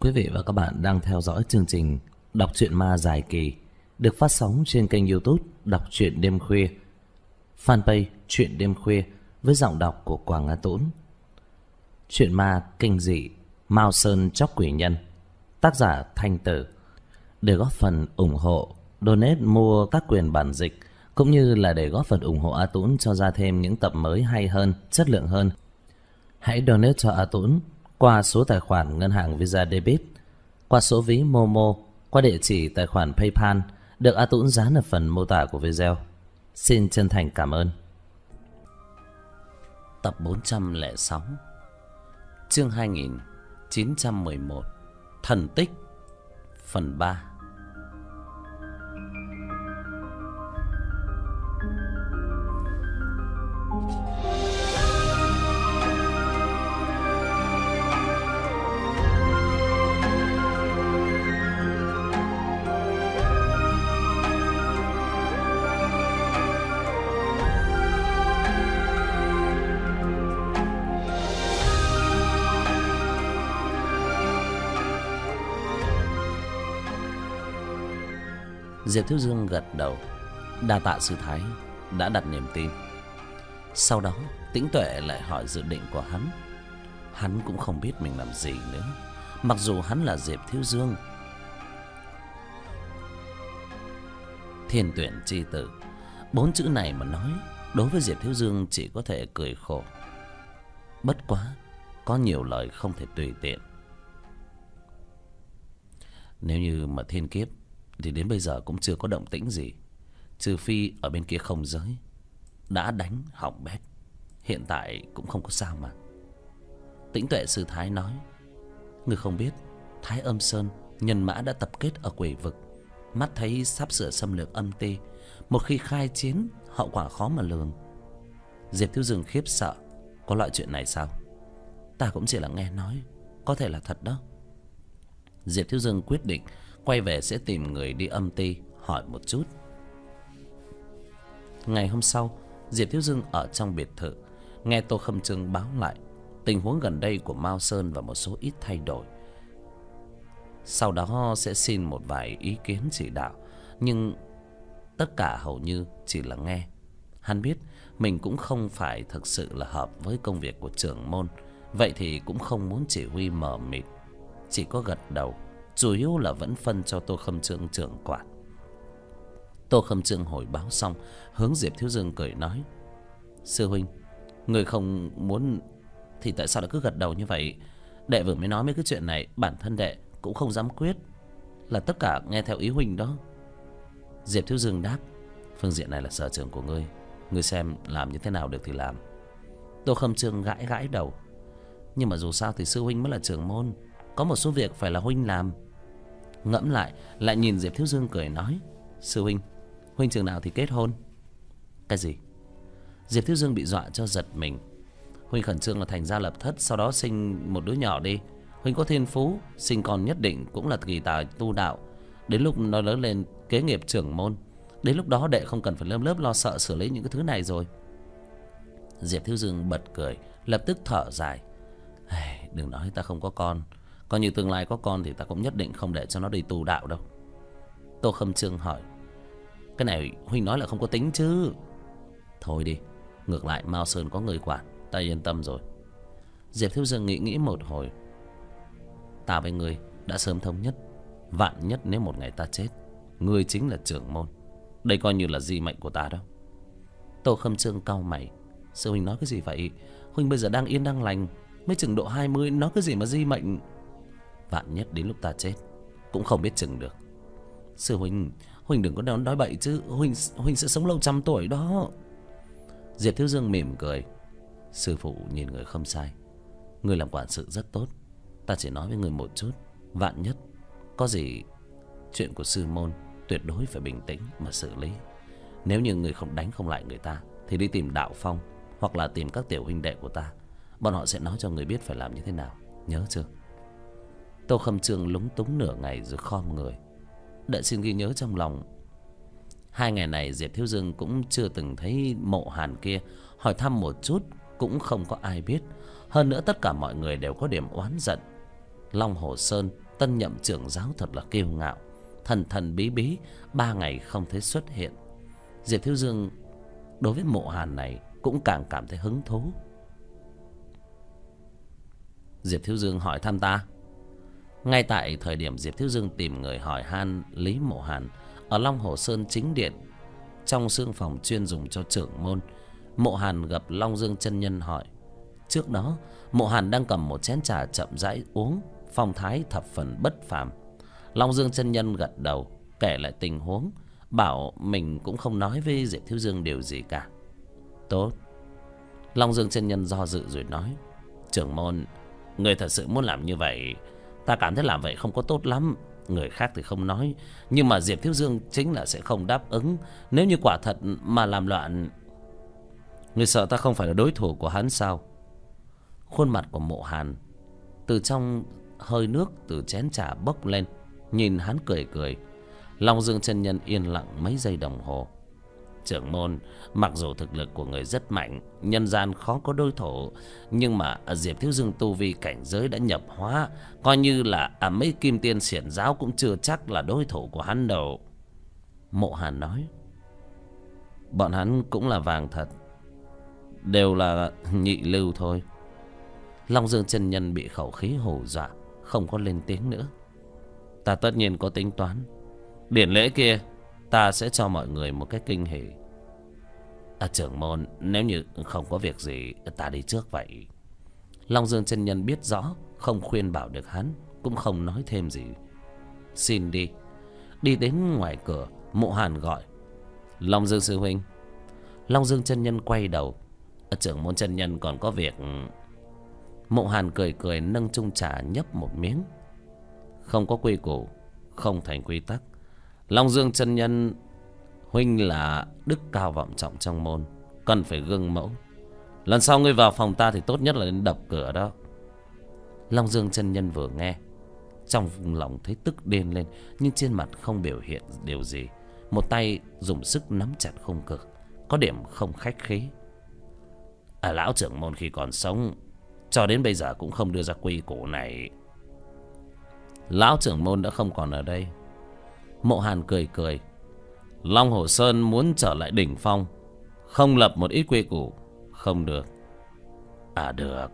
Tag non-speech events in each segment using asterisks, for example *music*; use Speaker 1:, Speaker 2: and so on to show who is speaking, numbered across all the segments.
Speaker 1: Quý vị và các bạn đang theo dõi chương trình Đọc truyện ma dài kỳ được phát sóng trên kênh youtube Đọc truyện đêm khuya. Fanpage Truyện đêm khuya với giọng đọc của Quảng Nga Tốn. Truyện ma kinh dị Mao Sơn Chóc Quỷ Nhân Tác giả Thanh Tử Để góp phần ủng hộ Donate mua các quyền bản dịch cũng như là để góp phần ủng hộ A Tũng cho ra thêm những tập mới hay hơn, chất lượng hơn. Hãy donate cho A Tũng qua số tài khoản ngân hàng Visa Debit, qua số ví Momo, qua địa chỉ tài khoản PayPal được A Tũng dán ở phần mô tả của video. Xin chân thành cảm ơn. Tập 406 Chương 2911 Thần tích Phần 3 Diệp Thiếu Dương gật đầu. Đa tạ sư thái Đã đặt niềm tin. Sau đó, tĩnh tuệ lại hỏi dự định của hắn. Hắn cũng không biết mình làm gì nữa. Mặc dù hắn là Diệp Thiếu Dương. Thiên tuyển chi tử. Bốn chữ này mà nói, Đối với Diệp Thiếu Dương chỉ có thể cười khổ. Bất quá, Có nhiều lời không thể tùy tiện. Nếu như mà thiên kiếp thì đến bây giờ cũng chưa có động tĩnh gì. Trừ phi ở bên kia không giới. Đã đánh hỏng bét. Hiện tại cũng không có sao mà. Tĩnh tuệ sư thái nói người không biết, thái âm sơn, nhân mã đã tập kết ở quỷ vực. Mắt thấy sắp sửa xâm lược âm ti một khi khai chiến, hậu quả khó mà lường. Diệp thiếu dừng khiếp sợ, có loại chuyện này sao? Ta cũng chỉ là nghe nói, có thể là thật đó. Diệp thiếu dương quyết định quay về sẽ tìm người đi âm ti, hỏi một chút. Ngày hôm sau, diệp thiếu dương ở trong biệt thự. Nghe tô khâm trương báo lại, tình huống gần đây của mao sơn và một số ít thay đổi. Sau đó sẽ xin một vài ý kiến chỉ đạo, nhưng tất cả hầu như chỉ là nghe. Hắn biết mình cũng không phải thực sự là hợp với công việc của trưởng môn, vậy thì cũng không muốn chỉ huy mờ mịt, chỉ có gật đầu chủ yếu là vẫn phân cho tô khâm trương trưởng quản. Tô khâm trương hồi báo xong, hướng diệp thiếu dương cười nói, sư huynh, người không muốn thì tại sao lại cứ gật đầu như vậy? Đệ vừa mới nói mấy cái chuyện này, bản thân đệ cũng không dám quyết, là tất cả nghe theo ý huynh đó. Diệp thiếu dương đáp, phương diện này là sở trường của ngươi ngươi xem làm như thế nào được thì làm. Tô khâm trương gãi gãi đầu, nhưng mà dù sao thì sư huynh mới là trưởng môn, có một số việc phải là huynh làm ngẫm lại lại nhìn diệp thiếu dương cười nói, sư huynh huynh trường nào thì kết hôn? Cái gì? Diệp thiếu dương bị dọa cho giật mình. Huynh khẩn trương là thành gia lập thất, sau đó sinh một đứa nhỏ đi. Huynh có thiên phú, sinh con nhất định cũng là kỳ tài tu đạo. Đến lúc nó lớn lên, kế nghiệp trưởng môn, đến lúc đó đệ không cần phải lớp lớp lo sợ xử lý những cái thứ này rồi. Diệp thiếu dương bật cười, lập tức thở dài. Đừng nói ta không có con. Coi như tương lai có con thì ta cũng nhất định không để cho nó đi tu đạo đâu. Tô Khâm Trương hỏi, Cái này Huynh nói là không có tính chứ. Thôi đi, Ngược lại Mao Sơn có người quản, Ta yên tâm rồi. Diệp Thiếu Dương nghĩ nghĩ một hồi, Ta với ngươi đã sớm thống nhất, Vạn nhất nếu một ngày ta chết, Ngươi chính là trưởng môn. Đây coi như là di mệnh của ta đâu Tô Khâm Trương cau mày, Sư Huynh nói cái gì vậy? Huynh bây giờ đang yên đang lành, Mới chừng độ 20 Nói cái gì mà di mệnh? Vạn nhất đến lúc ta chết. Cũng không biết chừng được. Sư huynh Huynh đừng có nói, nói bậy chứ. Huynh Huynh sẽ sống lâu trăm tuổi đó. Diệp Thiếu Dương mỉm cười. Sư phụ nhìn người không sai. Người làm quản sự rất tốt. Ta chỉ nói với người một chút. Vạn nhất Có gì Chuyện của sư môn Tuyệt đối phải bình tĩnh mà xử lý. Nếu như người không đánh không lại người ta Thì đi tìm đạo phong Hoặc là tìm các tiểu huynh đệ của ta. Bọn họ sẽ nói cho người biết phải làm như thế nào. Nhớ chưa? Tô Khâm Trương lúng túng nửa ngày rồi khom người. Đợi xin ghi nhớ trong lòng. Hai ngày này Diệp Thiếu Dương cũng chưa từng thấy mộ hàn kia. Hỏi thăm một chút Cũng không có ai biết. Hơn nữa tất cả mọi người đều có điểm oán giận. Long Hồ Sơn, tân nhậm trưởng giáo thật là kiêu ngạo, thần thần bí bí, ba ngày không thấy xuất hiện. Diệp thiếu dương đối với mộ hàn này cũng càng cảm thấy hứng thú. Diệp thiếu dương hỏi thăm ta ngay tại thời điểm diệp thiếu dương tìm người hỏi han lý mộ hàn, ở long hồ sơn chính điện, trong xương phòng chuyên dùng cho trưởng môn, mộ hàn gặp long dương chân nhân hỏi, trước đó, mộ hàn đang cầm một chén trà chậm rãi uống, phong thái thập phần bất phàm. Long dương chân nhân gật đầu, kể lại tình huống, bảo mình cũng không nói với diệp thiếu dương điều gì cả. Tốt. Long dương chân nhân do dự rồi nói, trưởng môn, người thật sự muốn làm như vậy ta cảm thấy làm vậy không có tốt lắm. Người khác thì không nói. Nhưng mà diệp thiếu dương chính là sẽ không đáp ứng. Nếu như quả thật mà làm loạn, người sợ ta không phải là đối thủ của hắn sao? Khuôn mặt của mộ hàn từ trong hơi nước từ chén trà bốc lên. Nhìn hắn cười cười. Long dương chân nhân yên lặng mấy giây đồng hồ trưởng môn mặc dù thực lực của người rất mạnh nhân gian khó có đối thủ nhưng mà diệp thiếu dương tu vi cảnh giới đã nhập hóa coi như là à, mấy kim tiên xiển giáo cũng chưa chắc là đối thủ của hắn đâu. Mộ hàn nói bọn hắn cũng là vàng thật đều là nhị lưu thôi. Long dương chân nhân bị khẩu khí hù dọa không có lên tiếng nữa. Ta tất nhiên có tính toán điển lễ kia ta sẽ cho mọi người một cái kinh hỉ à, trưởng môn nếu như không có việc gì ta đi trước vậy. Long dương chân nhân biết rõ không khuyên bảo được hắn cũng không nói thêm gì. Xin đi. Đi đến ngoài cửa mộ hàn gọi. Long dương sư huynh. Long dương chân nhân quay đầu. À, trưởng môn chân nhân còn có việc. Mộ hàn cười cười nâng chung trà nhấp một miếng. Không có quy củ không thành quy tắc. Long dương chân nhân huynh là đức cao vọng trọng trong môn, cần phải gương mẫu. Lần sau ngươi vào phòng ta thì tốt nhất là nên đập cửa đó. Long dương chân nhân vừa nghe, trong lòng thấy tức điên lên, nhưng trên mặt không biểu hiện điều gì. Một tay dùng sức nắm chặt khung cửa, có điểm không khách khí. À lão trưởng môn khi còn sống, cho đến bây giờ cũng không đưa ra quy củ này. Lão trưởng môn đã không còn ở đây. Mộ hàn cười cười long hồ sơn muốn trở lại đỉnh phong. Không lập một ít quy củ. Không được. À được.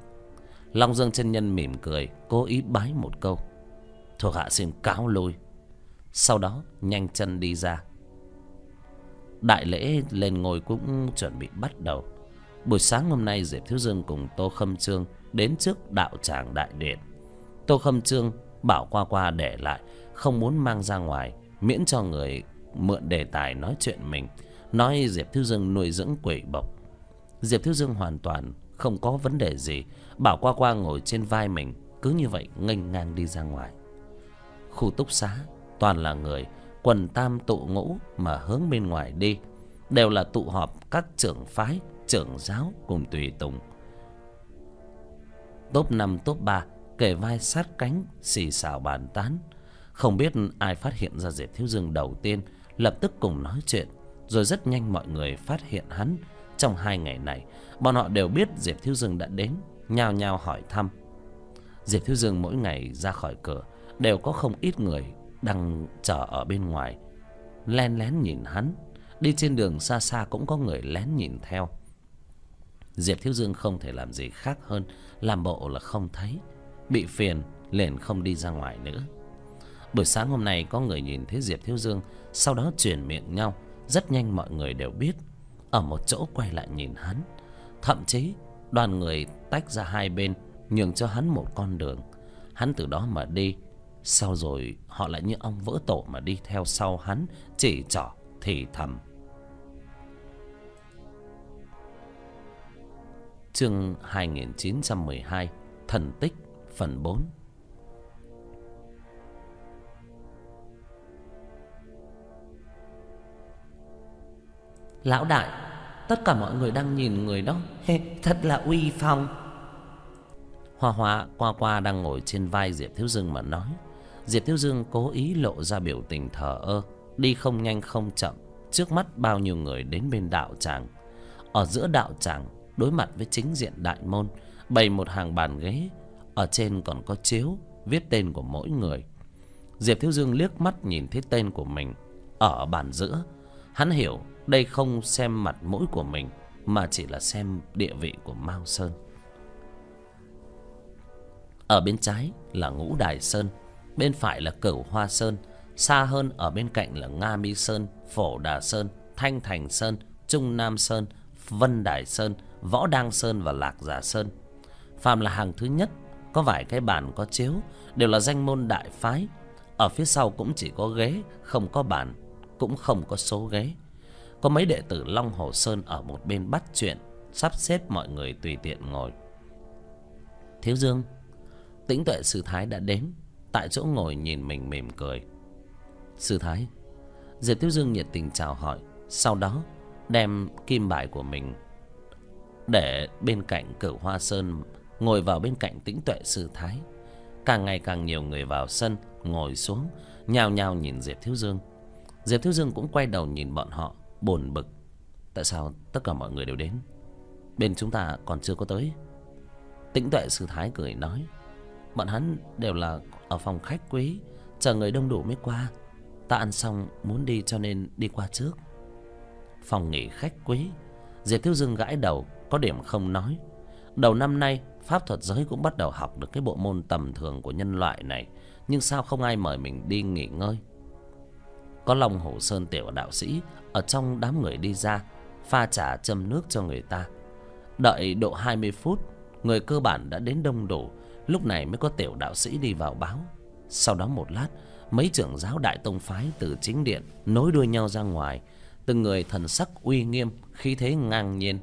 Speaker 1: Long dương chân nhân mỉm cười, cố ý bái một câu. Thuộc hạ xin cáo lui. Sau đó, nhanh chân đi ra. Đại lễ lên ngồi cũng chuẩn bị bắt đầu. Buổi sáng hôm nay, diệp thiếu dương cùng tô khâm trương đến trước đạo tràng đại điện. Tô khâm trương bảo qua qua để lại, không muốn mang ra ngoài, miễn cho người mượn đề tài nói chuyện mình. Nói diệp thiếu dương nuôi dưỡng quỷ bộc. Diệp thiếu dương hoàn toàn không có vấn đề gì. Bảo qua qua ngồi trên vai mình, cứ như vậy nghênh ngang đi ra ngoài. Khu túc xá, toàn là người, quần tam tụ ngũ mà hướng bên ngoài đi, đều là tụ họp các trưởng phái, trưởng giáo cùng tùy tùng. Top năm top ba, kề vai sát cánh, xì xào bàn tán. Không biết ai phát hiện ra diệp thiếu dương đầu tiên lập tức cùng nói chuyện, rồi rất nhanh mọi người phát hiện hắn. Trong hai ngày này, bọn họ đều biết diệp thiếu dương đã đến, nhao nhao hỏi thăm. Diệp thiếu dương mỗi ngày ra khỏi cửa, đều có không ít người đang chờ ở bên ngoài. Len lén nhìn hắn, đi trên đường xa xa cũng có người lén nhìn theo. Diệp thiếu dương không thể làm gì khác hơn, làm bộ là không thấy, bị phiền liền không đi ra ngoài nữa buổi sáng hôm nay có người nhìn thấy diệp thiếu dương, sau đó truyền miệng nhau. Rất nhanh mọi người đều biết. Ở một chỗ quay lại nhìn hắn. Thậm chí, đoàn người tách ra hai bên, nhường cho hắn một con đường. Hắn từ đó mà đi. Sau rồi, họ lại như ông vỡ tổ mà đi theo sau hắn, chỉ trỏ thì thầm. Chương 2912 thần tích, phần 4 Lão đại, Tất cả mọi người đang nhìn người đó. Thật là uy phong. Hoa hoa qua qua đang ngồi trên vai Diệp Thiếu Dương mà nói. Diệp Thiếu Dương cố ý lộ ra biểu tình thờ ơ, Đi không nhanh không chậm. Trước mắt bao nhiêu người đến bên đạo tràng. Ở giữa đạo tràng, Đối mặt với chính diện đại môn, Bày một hàng bàn ghế. Ở trên còn có chiếu, Viết tên của mỗi người. Diệp thiếu dương liếc mắt nhìn thấy tên của mình. Ở bàn giữa, hắn hiểu đây không xem mặt mũi của mình, mà chỉ là xem địa vị của mao sơn. Ở bên trái là ngũ đài sơn, bên phải là cửu hoa sơn, xa hơn ở bên cạnh là nga mi sơn, phổ đà sơn, thanh thành sơn, trung nam sơn, vân đài sơn, võ đăng sơn và lạc giả sơn. Phàm là hàng thứ nhất, có vài cái bàn có chiếu, đều là danh môn đại phái. Ở phía sau cũng chỉ có ghế, không có bàn, cũng không có số ghế có mấy đệ tử long hồ sơn ở một bên bắt chuyện, sắp xếp mọi người tùy tiện ngồi. Thiếu dương, tĩnh tuệ sư thái đã đến, tại chỗ ngồi nhìn mình mỉm cười. Sư thái, diệp thiếu dương nhiệt tình chào hỏi, sau đó đem kim bài của mình để bên cạnh cửu hoa sơn, ngồi vào bên cạnh tĩnh tuệ sư thái. Càng ngày càng nhiều người vào sân, ngồi xuống, nhao nhao nhìn diệp thiếu dương. Diệp thiếu dương cũng quay đầu nhìn bọn họ buồn bực. Tại sao tất cả mọi người đều đến? Bên chúng ta còn chưa có tới. Tĩnh tuệ sư thái cười nói, bọn hắn đều là ở phòng khách quý, chờ người đông đủ mới qua. Ta ăn xong muốn đi cho nên đi qua trước. Phòng nghỉ khách quý, diệp thiếu dương gãi đầu, có điểm không nói. Đầu năm nay, pháp thuật giới cũng bắt đầu học được cái bộ môn tầm thường của nhân loại này, nhưng sao không ai mời mình đi nghỉ ngơi? Có long hồ sơn tiểu đạo sĩ, ở trong đám người đi ra, pha trà châm nước cho người ta. Đợi độ hai mươi phút, người cơ bản đã đến đông đủ, lúc này mới có tiểu đạo sĩ đi vào báo. Sau đó một lát, mấy trưởng giáo đại tông phái từ chính điện nối đuôi nhau ra ngoài, từng người thần sắc uy nghiêm, khí thế ngang nhiên.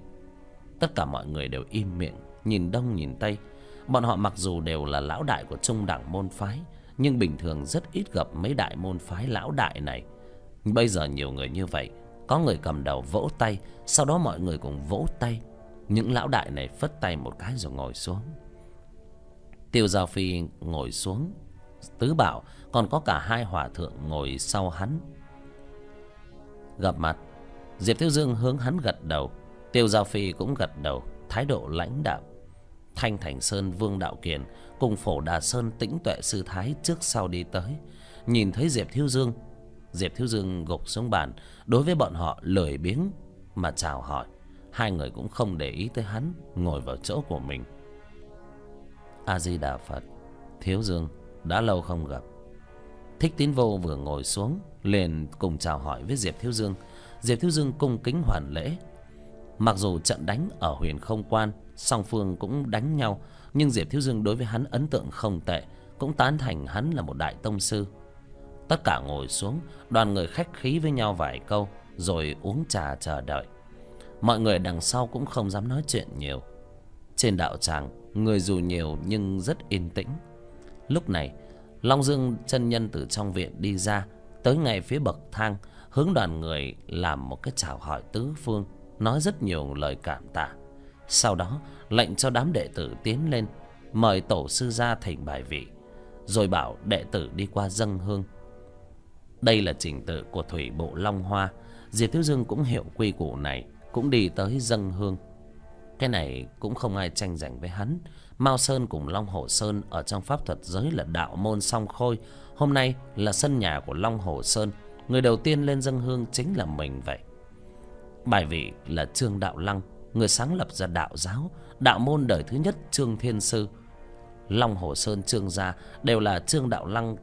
Speaker 1: Tất cả mọi người đều im miệng, nhìn đông nhìn tây. Bọn họ mặc dù đều là lão đại của trung đảng môn phái nhưng bình thường rất ít gặp mấy đại môn phái lão đại này. Bây giờ nhiều người như vậy, có người cầm đầu vỗ tay, sau đó mọi người cùng vỗ tay. Những lão đại này phất tay một cái rồi ngồi xuống. Tiêu giao phi ngồi xuống, tứ bảo, còn có cả hai hòa thượng ngồi sau hắn. Gặp mặt, diệp tiêu dương hướng hắn gật đầu. Tiêu giao phi cũng gật đầu, thái độ lãnh đạo thanh thành sơn vương đạo kiền cùng phổ đà sơn tĩnh tuệ sư thái trước sau đi tới. Nhìn thấy diệp thiếu dương, diệp thiếu dương gục xuống bàn, đối với bọn họ lười biếng mà chào hỏi. Hai người cũng không để ý tới hắn, ngồi vào chỗ của mình. A di đà phật, thiếu dương, đã lâu không gặp. Thích tín vô vừa ngồi xuống, liền cùng chào hỏi với diệp thiếu dương. Diệp thiếu dương cung kính hoàn lễ. Mặc dù trận đánh ở huyền không quan, song phương cũng đánh nhau nhưng diệp thiếu dương đối với hắn ấn tượng không tệ, cũng tán thành hắn là một đại tông sư. Tất cả ngồi xuống, đoàn người khách khí với nhau vài câu, rồi uống trà chờ đợi. Mọi người đằng sau cũng không dám nói chuyện nhiều. Trên đạo tràng, người dù nhiều nhưng rất yên tĩnh. Lúc này, long dương chân nhân từ trong viện đi ra, tới ngay phía bậc thang, hướng đoàn người làm một cái chào hỏi tứ phương, nói rất nhiều lời cảm tạ sau đó, lệnh cho đám đệ tử tiến lên, mời tổ sư ra thỉnh bài vị, rồi bảo đệ tử đi qua dâng hương. Đây là trình tự của thủy bộ long hoa. Diệp thiếu dương cũng hiểu quy củ này, cũng đi tới dâng hương. Cái này cũng không ai tranh giành với hắn. Mao sơn cùng long hồ sơn ở trong pháp thuật giới là đạo môn song khôi. Hôm nay là sân nhà của long hồ sơn. Người đầu tiên lên dâng hương chính là mình vậy. Bài vị là trương đạo lăng người sáng lập ra đạo giáo, đạo môn đời thứ nhất trương thiên sư. Long hồ sơn, trương gia đều là trương đạo lăng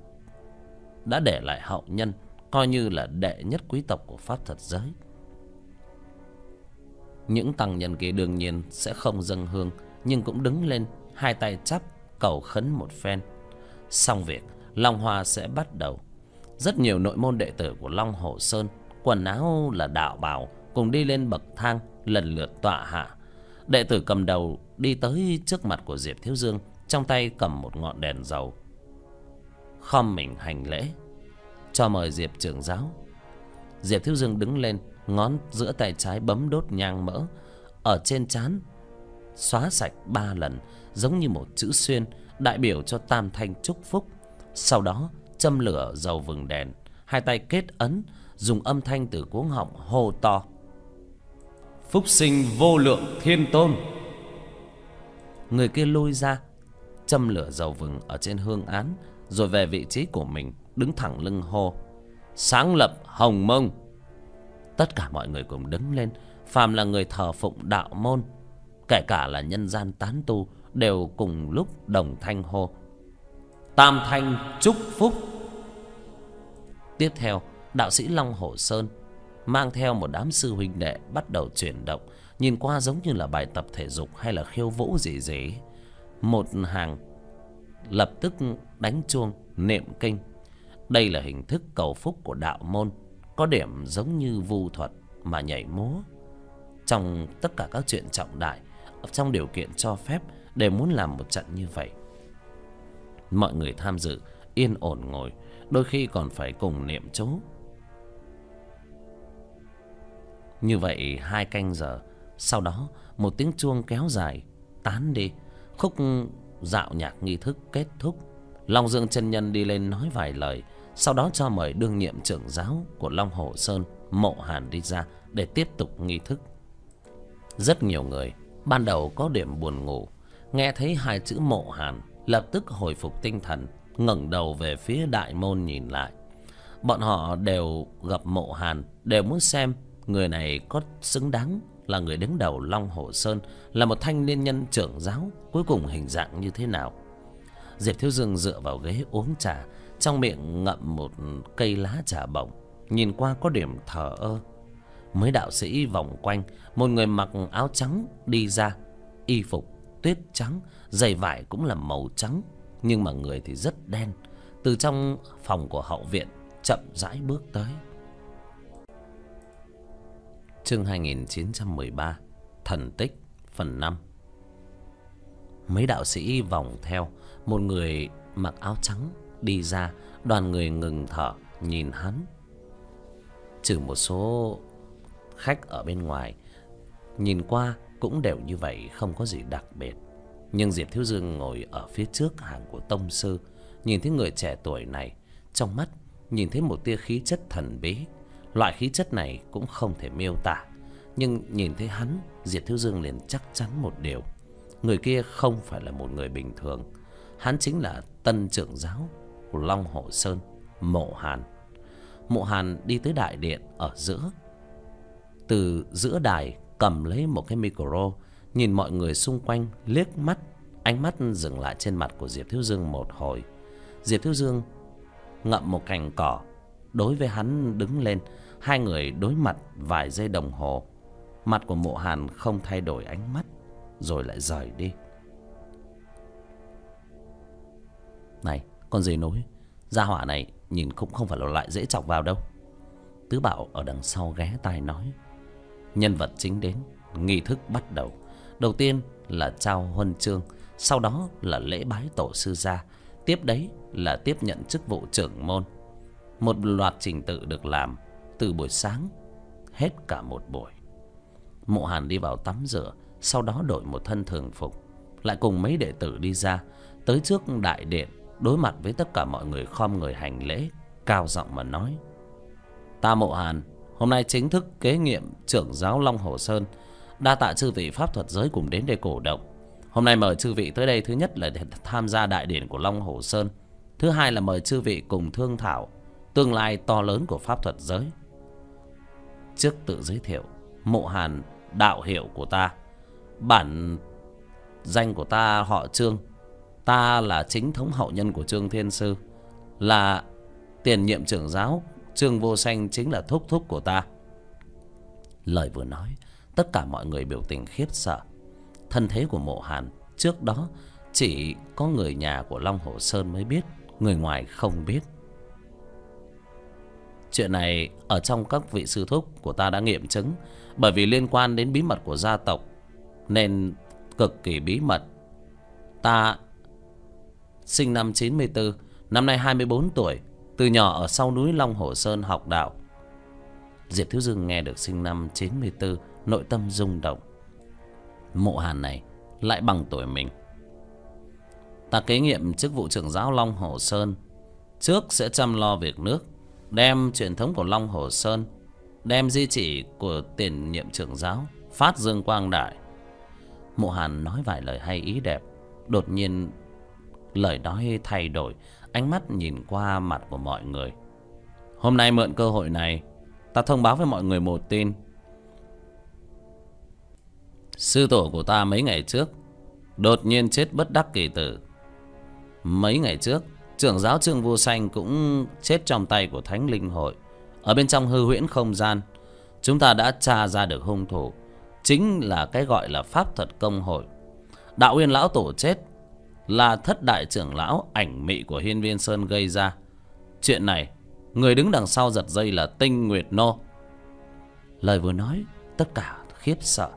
Speaker 1: đã để lại hậu nhân, coi như là đệ nhất quý tộc của pháp thật giới. Những tăng nhân kia đương nhiên sẽ không dâng hương, nhưng cũng đứng lên, hai tay chắp, cầu khấn một phen. Xong việc, long hoa sẽ bắt đầu. Rất nhiều nội môn đệ tử của long hồ sơn, quần áo là đạo bào, cùng đi lên bậc thang lần lượt tọa hạ. Đệ tử cầm đầu đi tới trước mặt của diệp thiếu dương, trong tay cầm một ngọn đèn dầu. Khom mình hành lễ, cho mời diệp trưởng giáo. Diệp thiếu dương đứng lên, ngón giữa tay trái bấm đốt nhang mỡ, ở trên trán xóa sạch ba lần, giống như một chữ xuyên, đại biểu cho tam thanh chúc phúc. Sau đó, châm lửa dầu vừng đèn, hai tay kết ấn, dùng âm thanh từ cuống họng hô to phúc sinh vô lượng thiên tôn. Người kia lôi ra, châm lửa dầu vừng ở trên hương án, rồi về vị trí của mình, đứng thẳng lưng hô, sáng lập hồng mông. Tất cả mọi người cùng đứng lên, phàm là người thờ phụng đạo môn, kể cả là nhân gian tán tu, đều cùng lúc đồng thanh hô, tam thanh chúc phúc. Tiếp theo, đạo sĩ long hồ sơn mang theo một đám sư huynh đệ bắt đầu chuyển động, nhìn qua giống như là bài tập thể dục hay là khiêu vũ gì gì. Một hàng lập tức đánh chuông niệm kinh. Đây là hình thức cầu phúc của đạo môn, có điểm giống như vu thuật mà nhảy múa. Trong tất cả các chuyện trọng đại, trong điều kiện cho phép đều muốn làm một trận như vậy, mọi người tham dự yên ổn ngồi, đôi khi còn phải cùng niệm chú như vậy hai canh giờ, sau đó một tiếng chuông kéo dài, tán đi. Khúc dạo nhạc nghi thức kết thúc. Long dương chân nhân đi lên nói vài lời, sau đó cho mời đương nhiệm trưởng giáo của long hồ sơn, mộ hàn đi ra để tiếp tục nghi thức. Rất nhiều người, ban đầu có điểm buồn ngủ, nghe thấy hai chữ mộ hàn, lập tức hồi phục tinh thần, ngẩng đầu về phía đại môn nhìn lại. Bọn họ đều gặp mộ hàn, đều muốn xem người này có xứng đáng là người đứng đầu long hồ sơn, là một thanh niên nhân trưởng giáo, cuối cùng hình dạng như thế nào? Diệp thiếu dương dựa vào ghế uống trà, trong miệng ngậm một cây lá trà bổng, nhìn qua có điểm thờ ơ. Mấy đạo sĩ vòng quanh, một người mặc áo trắng đi ra, y phục tuyết trắng, giày vải cũng là màu trắng, nhưng mà người thì rất đen. Từ trong phòng của hậu viện, chậm rãi bước tới chương 2913 thần tích, phần 5 mấy đạo sĩ vòng theo, một người mặc áo trắng đi ra, đoàn người ngừng thở, nhìn hắn. Trừ một số khách ở bên ngoài, nhìn qua cũng đều như vậy, không có gì đặc biệt. Nhưng diệp thiếu dương ngồi ở phía trước hàng của tông sư, nhìn thấy người trẻ tuổi này, trong mắt nhìn thấy một tia khí chất thần bí loại khí chất này cũng không thể miêu tả. Nhưng nhìn thấy hắn, diệp thiếu dương liền chắc chắn một điều. Người kia không phải là một người bình thường. Hắn chính là tân trưởng giáo của long hồ sơn, mộ hàn. Mộ hàn đi tới đại điện ở giữa. Từ giữa đài cầm lấy một cái micro, nhìn mọi người xung quanh liếc mắt, ánh mắt dừng lại trên mặt của diệp thiếu dương một hồi. Diệp thiếu dương ngậm một cành cỏ đối với hắn đứng lên, hai người đối mặt vài giây đồng hồ. Mặt của mộ hàn không thay đổi ánh mắt, rồi lại rời đi. Này, con dì nối? Gia hỏa này nhìn cũng không phải là loại dễ chọc vào đâu. Tứ bảo ở đằng sau ghé tai nói. Nhân vật chính đến, nghi thức bắt đầu. Đầu tiên là trao huân chương, sau đó là lễ bái tổ sư gia. Tiếp đấy là tiếp nhận chức vụ trưởng môn một loạt trình tự được làm từ buổi sáng, hết cả một buổi. Mộ hàn đi vào tắm rửa, sau đó đổi một thân thường phục, lại cùng mấy đệ tử đi ra, tới trước đại điện, đối mặt với tất cả mọi người khom người hành lễ, cao giọng mà nói, ta mộ hàn, hôm nay chính thức kế nhiệm trưởng giáo long hồ sơn, đa tạ chư vị pháp thuật giới cùng đến để cổ động. Hôm nay mời chư vị tới đây thứ nhất là để tham gia đại điển của long hồ sơn, thứ hai là mời chư vị cùng thương thảo tương lai to lớn của pháp thuật giới. Trước tự giới thiệu, mộ hàn đạo hiệu của ta, bản danh của ta họ trương. Ta là chính thống hậu nhân của trương thiên sư, là tiền nhiệm trưởng giáo, trương vô sanh chính là thúc thúc của ta. Lời vừa nói, tất cả mọi người biểu tình khiếp sợ. Thân thế của mộ hàn trước đó chỉ có người nhà của long hồ sơn mới biết, người ngoài không biết chuyện này ở trong các vị sư thúc của ta đã nghiệm chứng, bởi vì liên quan đến bí mật của gia tộc, nên cực kỳ bí mật. Ta sinh năm 94 năm nay 24 tuổi, từ nhỏ ở sau núi Long Hồ Sơn học đạo. Diệp Thiếu Dương nghe được sinh năm 94 nội tâm rung động. Mộ hàn này lại bằng tuổi mình. Ta kế nghiệm chức vụ trưởng giáo long hồ sơn, trước sẽ chăm lo việc nước đem truyền thống của long hồ sơn, đem di chỉ của tiền nhiệm trưởng giáo phát dương quang đại. Mộ hàn nói vài lời hay ý đẹp, đột nhiên lời nói thay đổi, ánh mắt nhìn qua mặt của mọi người. Hôm nay mượn cơ hội này, ta thông báo với mọi người một tin. Sư tổ của ta mấy ngày trước, đột nhiên chết bất đắc kỳ tử. Mấy ngày trước trưởng giáo trương vô xanh cũng chết trong tay của thánh linh hội. Ở bên trong hư huyễn không gian, chúng ta đã tra ra được hung thủ. Chính là cái gọi là pháp thuật công hội. Đạo uyên lão tổ chết, là thất đại trưởng lão ảnh mị của hiên viên sơn gây ra. Chuyện này, người đứng đằng sau giật dây là tinh nguyệt nô. Lời vừa nói, tất cả khiếp sợ.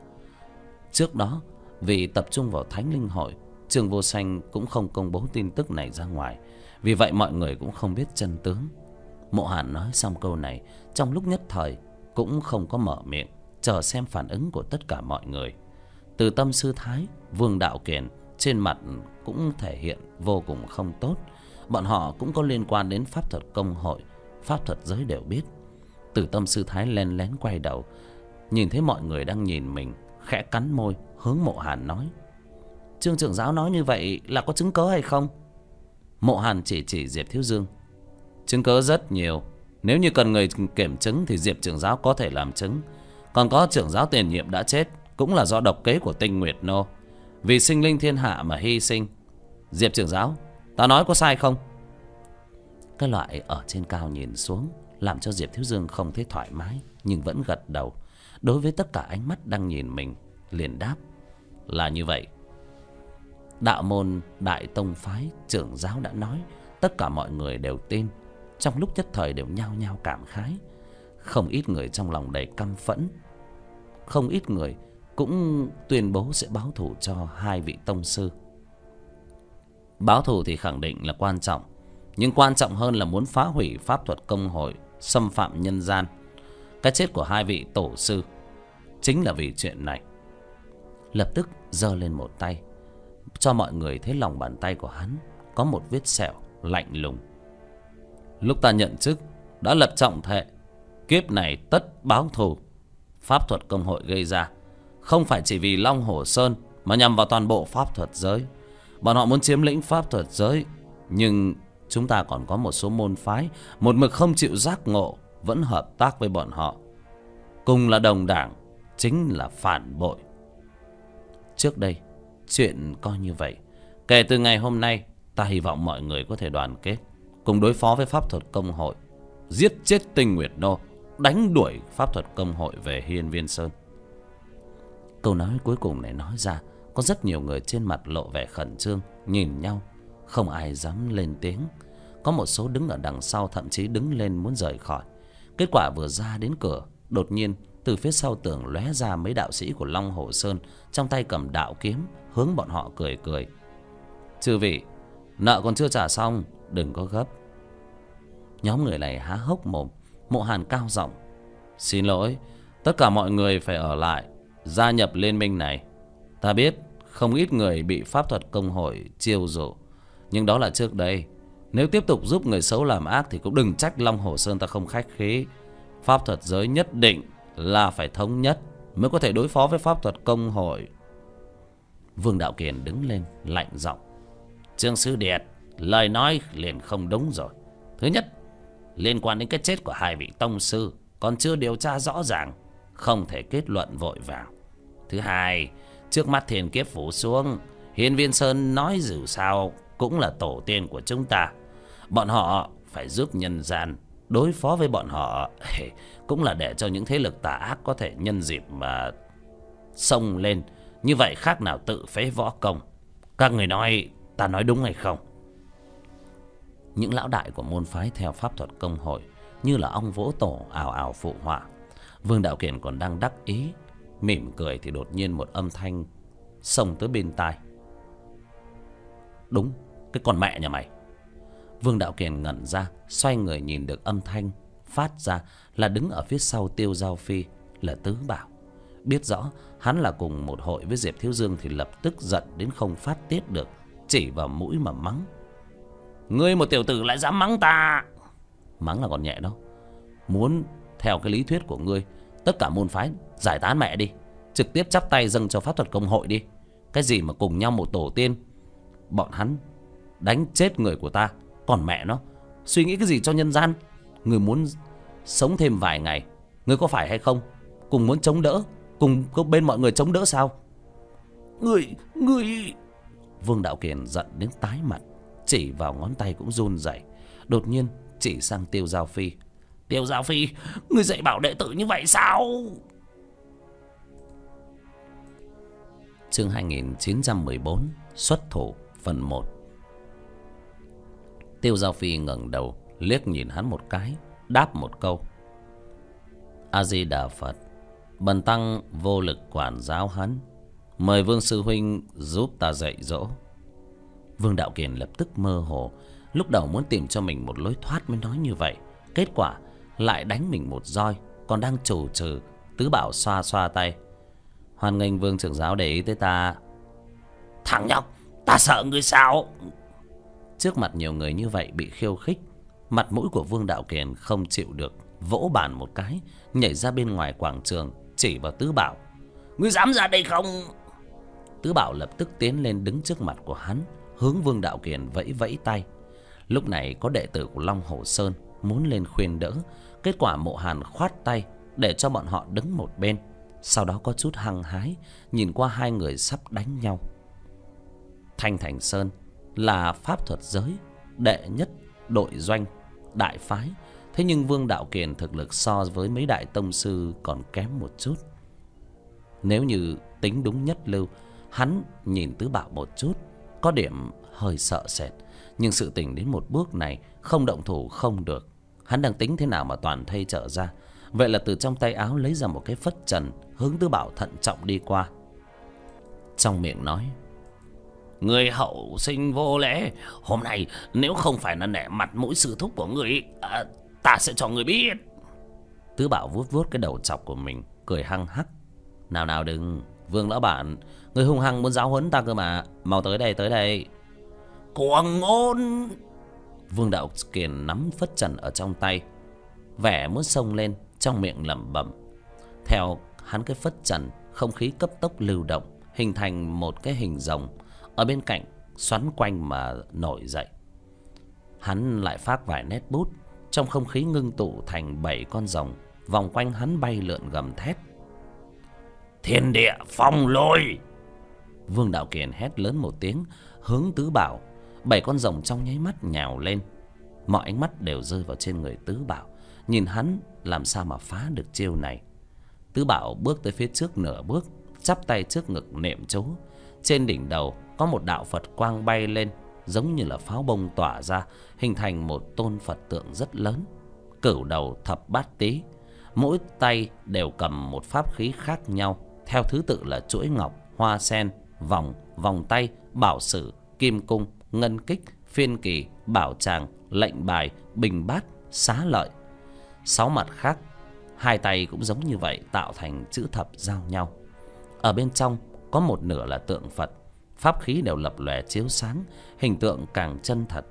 Speaker 1: Trước đó, vì tập trung vào thánh linh hội trường vô xanh cũng không công bố tin tức này ra ngoài vì vậy mọi người cũng không biết chân tướng. Mộ hàn nói xong câu này, trong lúc nhất thời, cũng không có mở miệng, chờ xem phản ứng của tất cả mọi người. Từ tâm sư thái, vương đạo kiền, trên mặt cũng thể hiện vô cùng không tốt. Bọn họ cũng có liên quan đến pháp thuật công hội, pháp thuật giới đều biết. Từ tâm sư thái len lén quay đầu, nhìn thấy mọi người đang nhìn mình, khẽ cắn môi, hướng mộ hàn nói, trương trưởng giáo nói như vậy là có chứng cớ hay không? Mộ hàn chỉ chỉ diệp thiếu dương. Chứng cớ rất nhiều. Nếu như cần người kiểm chứng thì diệp trưởng giáo có thể làm chứng. Còn có trưởng giáo tiền nhiệm đã chết, cũng là do độc kế của tinh nguyệt nô. Vì sinh linh thiên hạ mà hy sinh. Diệp trưởng giáo, ta nói có sai không? Cái loại ở trên cao nhìn xuống làm cho diệp thiếu dương không thấy thoải mái, nhưng vẫn gật đầu. Đối với tất cả ánh mắt đang nhìn mình, liền đáp là như vậy đạo môn đại tông phái trưởng giáo đã nói, tất cả mọi người đều tin. Trong lúc nhất thời đều nhao nhao cảm khái. Không ít người trong lòng đầy căm phẫn. Không ít người cũng tuyên bố sẽ báo thù cho hai vị tông sư. Báo thù thì khẳng định là quan trọng, nhưng quan trọng hơn là muốn phá hủy pháp thuật công hội, xâm phạm nhân gian. Cái chết của hai vị tổ sư chính là vì chuyện này. Lập tức giơ lên một tay cho mọi người thấy lòng bàn tay của hắn có một vết sẹo lạnh lùng. Lúc ta nhận chức, đã lập trọng thệ kiếp này tất báo thù. Pháp thuật công hội gây ra, không phải chỉ vì long hồ sơn mà nhằm vào toàn bộ pháp thuật giới. Bọn họ muốn chiếm lĩnh pháp thuật giới, nhưng chúng ta còn có một số môn phái, một mực không chịu giác ngộ, vẫn hợp tác với bọn họ. Cùng là đồng đảng, chính là phản bội. Trước đây chuyện coi như vậy. Kể từ ngày hôm nay, ta hy vọng mọi người có thể đoàn kết, cùng đối phó với pháp thuật công hội, giết chết tinh nguyệt nô đánh đuổi pháp thuật công hội về hiên viên sơn. Câu nói cuối cùng này nói ra, có rất nhiều người trên mặt lộ vẻ khẩn trương, nhìn nhau, không ai dám lên tiếng. Có một số đứng ở đằng sau thậm chí đứng lên muốn rời khỏi. Kết quả vừa ra đến cửa, đột nhiên từ phía sau tường lóe ra mấy đạo sĩ của long hồ sơn, trong tay cầm đạo kiếm, hướng bọn họ cười cười. Chư vị, nợ còn chưa trả xong, đừng có gấp. Nhóm người này há hốc mồm, mộ hàn cao giọng. Xin lỗi, tất cả mọi người phải ở lại, gia nhập liên minh này. Ta biết không ít người bị pháp thuật công hội chiêu dụ, nhưng đó là trước đây. Nếu tiếp tục giúp người xấu làm ác thì cũng đừng trách long hồ sơn ta không khách khí. Pháp thuật giới nhất định là phải thống nhất mới có thể đối phó với pháp thuật công hội. Vương đạo kiền đứng lên, lạnh giọng. Trương sư điệt, lời nói liền không đúng rồi. Thứ nhất, liên quan đến cái chết của hai vị tông sư, còn chưa điều tra rõ ràng, không thể kết luận vội vàng. Thứ hai, trước mắt thiền kiếp phủ xuống, hiên viên sơn nói dù sao cũng là tổ tiên của chúng ta. Bọn họ phải giúp nhân gian đối phó với bọn họ. *laughs* cũng là để cho những thế lực tà ác có thể nhân dịp mà xông lên. Như vậy khác nào tự phế võ công. Các người nói, ta nói đúng hay không? Những lão đại của môn phái theo pháp thuật công hội, như là ông vỗ tổ ảo ảo phụ họa. Vương đạo kiền còn đang đắc ý, mỉm cười thì đột nhiên một âm thanh xông tới bên tai. Đúng, cái con mẹ nhà mày. Vương đạo kiền ngẩn ra, xoay người nhìn được âm thanh phát ra là đứng ở phía sau tiêu giao phi là tứ bảo. Biết rõ hắn là cùng một hội với diệp thiếu dương thì lập tức giận đến không phát tiết được, chỉ vào mũi mà mắng. Ngươi một tiểu tử lại dám mắng ta. Mắng là còn nhẹ đâu muốn theo cái lý thuyết của ngươi, tất cả môn phái giải tán mẹ đi, trực tiếp chắp tay dâng cho pháp thuật công hội đi. Cái gì mà cùng nhau một tổ tiên, bọn hắn đánh chết người của ta, còn mẹ nó. Suy nghĩ cái gì cho nhân gian? Người muốn sống thêm vài ngày người có phải hay không? Cùng muốn chống đỡ cùng bên mọi người chống đỡ sao? Người người vương đạo kiền giận đến tái mặt chỉ vào ngón tay cũng run rẩy. Đột nhiên chỉ sang tiêu giao phi. Tiêu giao phi người dạy bảo đệ tử như vậy sao? Chương 2914 xuất thủ phần 1 tiêu giao phi ngẩng đầu liếc nhìn hắn một cái, đáp một câu. A di đà phật, bần tăng vô lực quản giáo hắn, mời vương sư huynh giúp ta dạy dỗ. Vương đạo kiền lập tức mơ hồ, lúc đầu muốn tìm cho mình một lối thoát mới nói như vậy. Kết quả, lại đánh mình một roi, còn đang trù trừ, tứ bảo xoa xoa tay. Hoan nghênh vương trưởng giáo để ý tới ta. Thằng nhóc, ta sợ ngươi sao? Trước mặt nhiều người như vậy bị khiêu khích mặt mũi của vương đạo kiền không chịu được, vỗ bàn một cái, nhảy ra bên ngoài quảng trường, chỉ vào tứ bảo. Ngươi dám ra đây không? Tứ bảo lập tức tiến lên đứng trước mặt của hắn, hướng vương đạo kiền vẫy vẫy tay. Lúc này có đệ tử của long hồ sơn muốn lên khuyên đỡ, kết quả mộ hàn khoát tay để cho bọn họ đứng một bên. Sau đó có chút hăng hái, nhìn qua hai người sắp đánh nhau. Thanh thành sơn là pháp thuật giới đệ nhất đội doanh đại phái. Thế nhưng vương đạo kiền thực lực so với mấy đại tông sư còn kém một chút. Nếu như tính đúng nhất lưu, hắn nhìn tứ bảo một chút, có điểm hơi sợ sệt. Nhưng sự tình đến một bước này không động thủ không được. Hắn đang tính thế nào mà toàn thây trở ra? Vậy là từ trong tay áo lấy ra một cái phất trần hướng tứ bảo thận trọng đi qua. Trong miệng nói người hậu sinh vô lễ. Hôm nay nếu không phải là nể mặt mũi sư thúc của người à, ta sẽ cho người biết. Tứ bảo vuốt vuốt cái đầu chọc của mình cười hăng hắc. Nào nào đừng. Vương lão bản người hung hăng muốn giáo huấn ta cơ mà. Mau tới đây tới đây. Cuồng ngôn. Vương đạo kiền nắm phất trần ở trong tay vẻ muốn sông lên trong miệng lẩm bẩm. Theo hắn cái phất trần không khí cấp tốc lưu động hình thành một cái hình rồng ở bên cạnh xoắn quanh mà nổi dậy. Hắn lại phát vài nét bút, trong không khí ngưng tụ thành bảy con rồng, vòng quanh hắn bay lượn gầm thét. Thiên địa phong lôi! Vương đạo kiền hét lớn một tiếng, hướng tứ bảo. Bảy con rồng trong nháy mắt nhào lên. Mọi ánh mắt đều rơi vào trên người tứ bảo, nhìn hắn làm sao mà phá được chiêu này. Tứ bảo bước tới phía trước nửa bước, chắp tay trước ngực niệm chú trên đỉnh đầu có một đạo phật quang bay lên, giống như là pháo bông tỏa ra, hình thành một tôn phật tượng rất lớn. Cửu đầu thập bát tý, mỗi tay đều cầm một pháp khí khác nhau, theo thứ tự là chuỗi ngọc, hoa sen, vòng vòng tay, bảo sử, kim cung, ngân kích, phiên kỳ, bảo tràng, lệnh bài, bình bát, xá lợi. Sáu mặt khác, hai tay cũng giống như vậy tạo thành chữ thập giao nhau. Ở bên trong có một nửa là tượng phật. Pháp khí đều lập lòe chiếu sáng, hình tượng càng chân thật,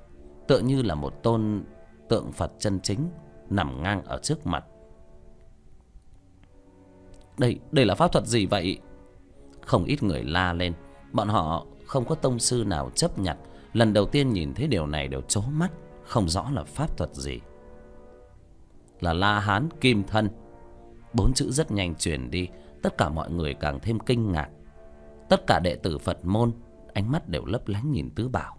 Speaker 1: tựa như là một tôn tượng phật chân chính nằm ngang ở trước mặt. Đây đây là pháp thuật gì vậy? Không ít người la lên. Bọn họ không có tông sư nào chấp nhận. Lần đầu tiên nhìn thấy điều này đều chố mắt, không rõ là pháp thuật gì. Là la hán kim thân. Bốn chữ rất nhanh truyền đi, tất cả mọi người càng thêm kinh ngạc tất cả đệ tử phật môn, ánh mắt đều lấp lánh nhìn tứ bảo.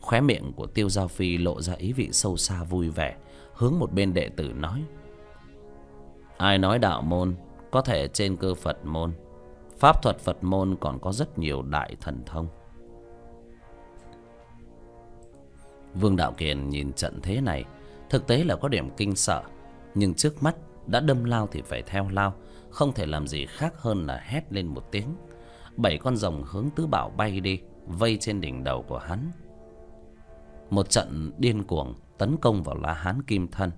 Speaker 1: Khóe miệng của tiêu giao phi lộ ra ý vị sâu xa vui vẻ, hướng một bên đệ tử nói, ai nói đạo môn, có thể trên cơ phật môn. Pháp thuật phật môn còn có rất nhiều đại thần thông. Vương đạo kiền nhìn trận thế này, thực tế là có điểm kinh sợ, nhưng trước mắt đã đâm lao thì phải theo lao, không thể làm gì khác hơn là hét lên một tiếng bảy con rồng hướng tứ bảo bay đi, vây trên đỉnh đầu của hắn. Một trận điên cuồng tấn công vào la hán kim thân.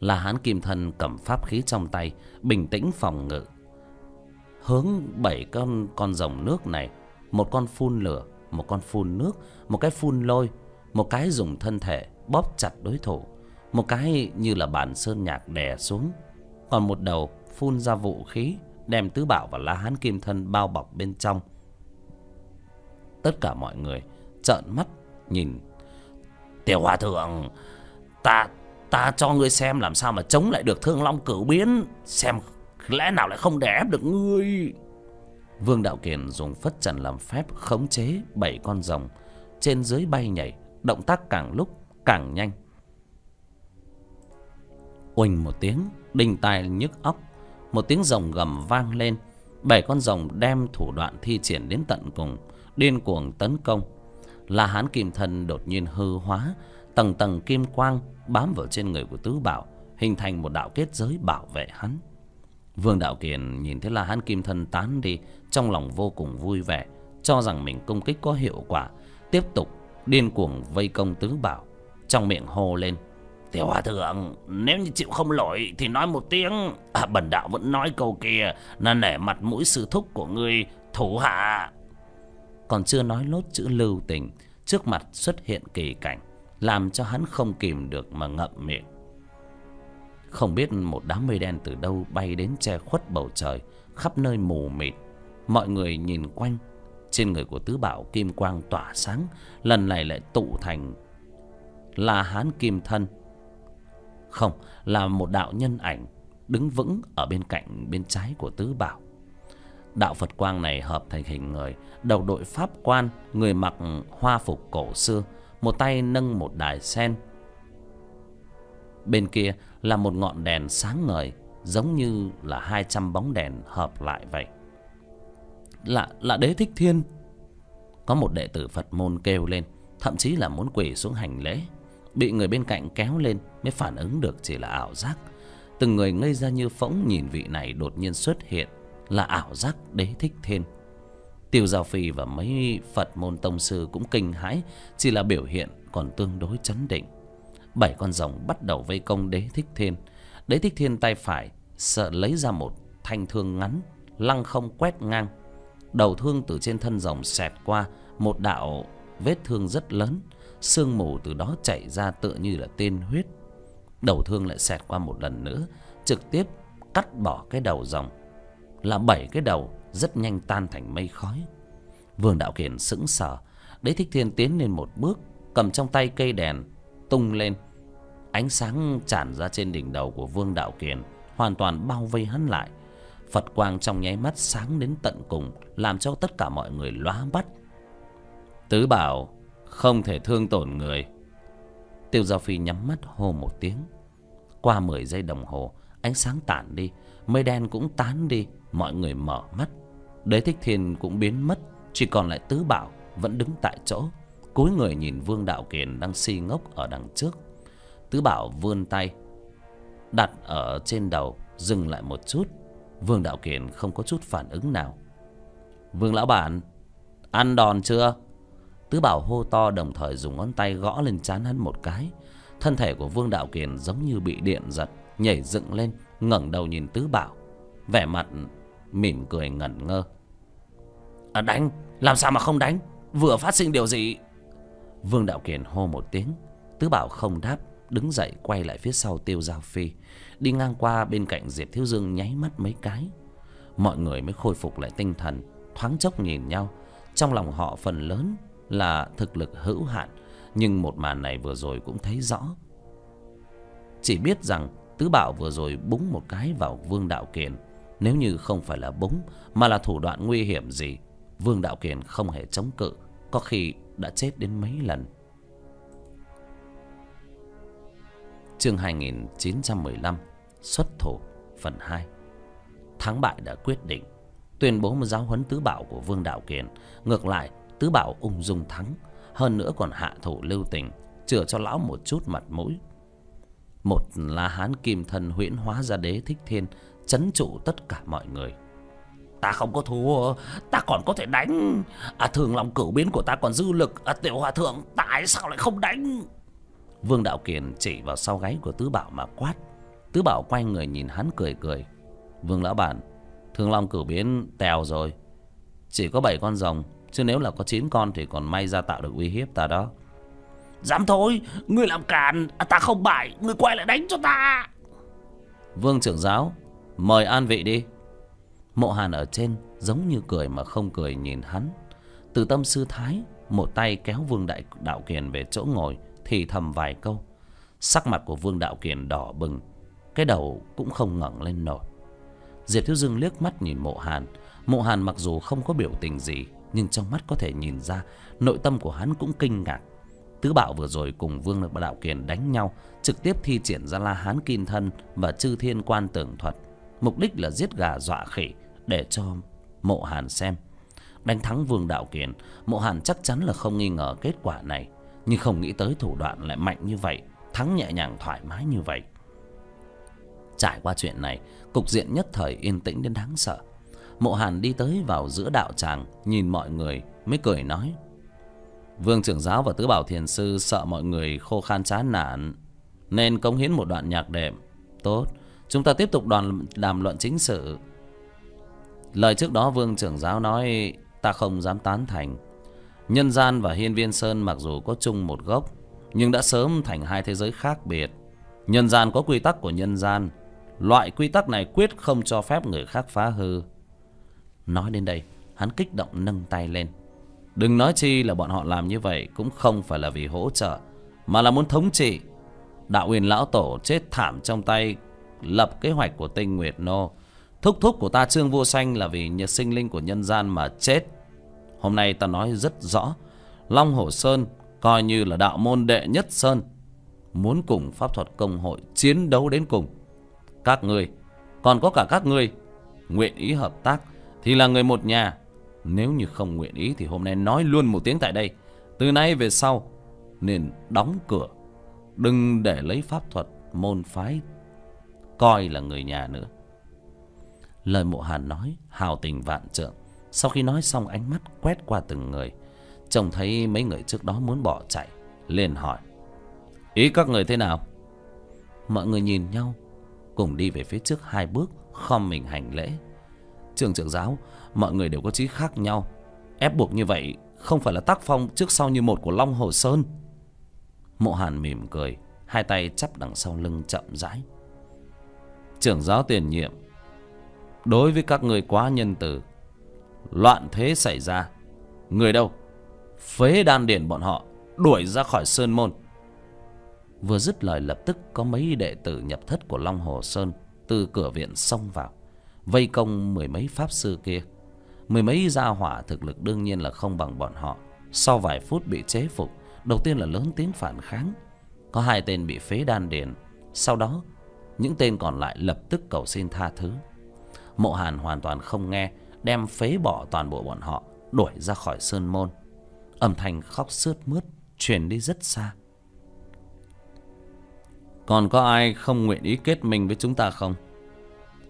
Speaker 1: La hán kim thân cầm pháp khí trong tay, bình tĩnh phòng ngự. Hướng bảy con con rồng nước này, một con phun lửa, một con phun nước, một cái phun lôi, một cái dùng thân thể bóp chặt đối thủ, một cái như là bản sơn nhạc đè xuống. Còn một đầu phun ra vũ khí đem tứ bảo và la hán kim thân bao bọc bên trong. Tất cả mọi người trợn mắt nhìn. Tiểu hòa thượng, ta ta cho ngươi xem làm sao mà chống lại được thương long cửu biến. Xem lẽ nào lại không đè ép được ngươi? Vương đạo kiền dùng phất trần làm phép khống chế bảy con rồng. Trên dưới bay nhảy, động tác càng lúc càng nhanh. Oanh một tiếng, đinh tai nhức óc một tiếng rồng gầm vang lên. Bảy con rồng đem thủ đoạn thi triển đến tận cùng, điên cuồng tấn công. La hán kim thân đột nhiên hư hóa, tầng tầng kim quang bám vào trên người của tứ bảo, hình thành một đạo kết giới bảo vệ hắn. Vương đạo kiền nhìn thấy la hán kim thân tán đi, trong lòng vô cùng vui vẻ, cho rằng mình công kích có hiệu quả, tiếp tục điên cuồng vây công tứ bảo, trong miệng hô lên tiểu hòa thượng nếu như chịu không lỗi thì nói một tiếng. À, bần đạo vẫn nói câu kia là nể mặt mũi sư thúc của ngươi thủ hạ. Còn chưa nói lốt chữ lưu tình trước mặt xuất hiện kỳ cảnh làm cho hắn không kìm được mà ngậm miệng. Không biết một đám mây đen từ đâu bay đến che khuất bầu trời khắp nơi mù mịt. Mọi người nhìn quanh trên người của tứ bảo kim quang tỏa sáng lần này lại tụ thành là hán kim thân không, là một đạo nhân ảnh đứng vững ở bên cạnh bên trái của tứ bảo. Đạo phật quang này hợp thành hình người, đầu đội pháp quan, người mặc hoa phục cổ xưa, một tay nâng một đài sen. Bên kia là một ngọn đèn sáng ngời, giống như là hai trăm bóng đèn hợp lại vậy. Là là đế thích thiên. Có một đệ tử phật môn kêu lên, thậm chí là muốn quỳ xuống hành lễ bị người bên cạnh kéo lên mới phản ứng được chỉ là ảo giác. Từng người ngây ra như phỗng nhìn vị này đột nhiên xuất hiện là ảo giác đế thích thiên tiêu giao phi và mấy phật môn tông sư cũng kinh hãi, chỉ là biểu hiện còn tương đối chấn định. Bảy con rồng bắt đầu vây công đế thích thiên. Đế thích thiên tay phải sợ lấy ra một thanh thương ngắn, lăng không quét ngang. Đầu thương từ trên thân rồng xẹt qua, một đạo vết thương rất lớn sương mù từ đó chảy ra tựa như là tên huyết. Đầu thương lại xẹt qua một lần nữa, trực tiếp cắt bỏ cái đầu rồng là bảy cái đầu rất nhanh tan thành mây khói. Vương đạo kiền sững sờ, đế thích thiên tiến lên một bước, cầm trong tay cây đèn, tung lên. Ánh sáng tràn ra trên đỉnh đầu của vương đạo kiền, hoàn toàn bao vây hắn lại. Phật quang trong nháy mắt sáng đến tận cùng, làm cho tất cả mọi người lóa mắt. Tứ bảo không thể thương tổn người. Tiêu giao phi nhắm mắt hô một tiếng. Qua mười giây đồng hồ, ánh sáng tản đi, mây đen cũng tán đi, mọi người mở mắt. Đế thích thiên cũng biến mất, chỉ còn lại tứ bảo vẫn đứng tại chỗ, cúi người nhìn vương đạo kiền đang si ngốc ở đằng trước. Tứ bảo vươn tay, đặt ở trên đầu, dừng lại một chút. Vương đạo kiền không có chút phản ứng nào. Vương lão bản, ăn đòn chưa? Tứ bảo hô to đồng thời dùng ngón tay gõ lên chán hắn một cái. Thân thể của vương đạo kiền giống như bị điện giật, nhảy dựng lên, ngẩng đầu nhìn tứ bảo. Vẻ mặt mỉm cười ngẩn ngơ. À đánh! Làm sao mà không đánh? Vừa phát sinh điều gì? Vương đạo kiền hô một tiếng. Tứ bảo không đáp, đứng dậy quay lại phía sau tiêu giao phi. Đi ngang qua bên cạnh diệp thiếu dương nháy mắt mấy cái. Mọi người mới khôi phục lại tinh thần, thoáng chốc nhìn nhau. Trong lòng họ phần lớn là thực lực hữu hạn, nhưng một màn này vừa rồi cũng thấy rõ. Chỉ biết rằng tứ bảo vừa rồi búng một cái vào vương đạo kiền. Nếu như không phải là búng, mà là thủ đoạn nguy hiểm gì, vương đạo kiền không hề chống cự, có khi đã chết đến mấy lần. Chương 2915 xuất thủ, phần 2 thắng bại đã quyết định. Tuyên bố một giáo huấn tứ bảo của vương đạo kiền, ngược lại tứ bảo ung dung thắng, hơn nữa còn hạ thủ lưu tình, chừa cho lão một chút mặt mũi. Một là hán kim thân huyễn hóa ra đế thích thiên, chấn trụ tất cả mọi người. Ta không có thua, ta còn có thể đánh. À thường lòng cửu biến của ta còn dư lực. À tiểu hòa thượng tại sao lại không đánh? Vương đạo kiền chỉ vào sau gáy của tứ bảo mà quát. Tứ bảo quay người nhìn hắn cười cười. Vương lão bản, thường long cửu biến tèo rồi. Chỉ có bảy con rồng chứ nếu là có chín con thì còn may ra tạo được uy hiếp ta đó. Dám thôi ngươi làm càn à, ta không bại ngươi quay lại đánh cho ta. Vương trưởng giáo mời an vị đi. Mộ hàn ở trên giống như cười mà không cười nhìn hắn. Từ tâm sư thái một tay kéo vương đại đạo kiền về chỗ ngồi thì thầm vài câu. Sắc mặt của vương đạo kiền đỏ bừng cái đầu cũng không ngẩng lên nổi. Diệp thiếu dương liếc mắt nhìn mộ hàn. Mộ hàn mặc dù không có biểu tình gì nhưng trong mắt có thể nhìn ra, nội tâm của hắn cũng kinh ngạc. Tứ bạo vừa rồi cùng vương đạo kiền đánh nhau, trực tiếp thi triển ra la hán kim thân và chư thiên quan tưởng thuật. Mục đích là giết gà dọa khỉ, để cho mộ hàn xem. Đánh thắng vương đạo kiền, mộ hàn chắc chắn là không nghi ngờ kết quả này. Nhưng không nghĩ tới thủ đoạn lại mạnh như vậy, thắng nhẹ nhàng thoải mái như vậy. Trải qua chuyện này, cục diện nhất thời yên tĩnh đến đáng sợ mộ hàn đi tới vào giữa đạo tràng, nhìn mọi người, mới cười nói. Vương trưởng giáo và tứ bảo thiền sư sợ mọi người khô khan chán nản, nên cống hiến một đoạn nhạc đệm. Tốt, chúng ta tiếp tục đoàn đàm luận chính sự. Lời trước đó vương trưởng giáo nói, ta không dám tán thành. Nhân gian và hiên viên sơn mặc dù có chung một gốc, nhưng đã sớm thành hai thế giới khác biệt. Nhân gian có quy tắc của nhân gian, loại quy tắc này quyết không cho phép người khác phá hư nói đến đây, hắn kích động nâng tay lên. Đừng nói chi là bọn họ làm như vậy cũng không phải là vì hỗ trợ, mà là muốn thống trị. Đạo huyền lão tổ chết thảm trong tay, lập kế hoạch của tinh nguyệt nô. Thúc thúc của ta trương vô xanh là vì nhật sinh linh của nhân gian mà chết. Hôm nay ta nói rất rõ, long hổ sơn coi như là đạo môn đệ nhất sơn, muốn cùng pháp thuật công hội chiến đấu đến cùng. Các người còn có cả các người nguyện ý hợp tác thì là người một nhà. Nếu như không nguyện ý thì hôm nay nói luôn một tiếng tại đây. Từ nay về sau, nên đóng cửa. Đừng để lấy pháp thuật, môn phái coi là người nhà nữa. Lời mộ hàn nói, hào tình vạn trượng. Sau khi nói xong, ánh mắt quét qua từng người. Trông thấy mấy người trước đó muốn bỏ chạy, liền hỏi, ý các người thế nào? Mọi người nhìn nhau, cùng đi về phía trước hai bước, khom mình hành lễ trường trưởng giáo, mọi người đều có chí khác nhau. Ép buộc như vậy không phải là tác phong trước sau như một của long hồ sơn. Mộ hàn mỉm cười, hai tay chắp đằng sau lưng chậm rãi. Trưởng giáo tiền nhiệm, đối với các người quá nhân từ, loạn thế xảy ra, người đâu? Phế đan điển bọn họ, đuổi ra khỏi sơn môn. Vừa dứt lời lập tức có mấy đệ tử nhập thất của long hồ sơn từ cửa viện xông vào vây công mười mấy pháp sư kia. Mười mấy gia hỏa thực lực đương nhiên là không bằng bọn họ. Sau vài phút bị chế phục, đầu tiên là lớn tiếng phản kháng. Có hai tên bị phế đan điền. Sau đó, những tên còn lại lập tức cầu xin tha thứ. Mộ hàn hoàn toàn không nghe, đem phế bỏ toàn bộ bọn họ, đuổi ra khỏi sơn môn. Âm thanh khóc sướt mướt, truyền đi rất xa. Còn có ai không nguyện ý kết minh với chúng ta không?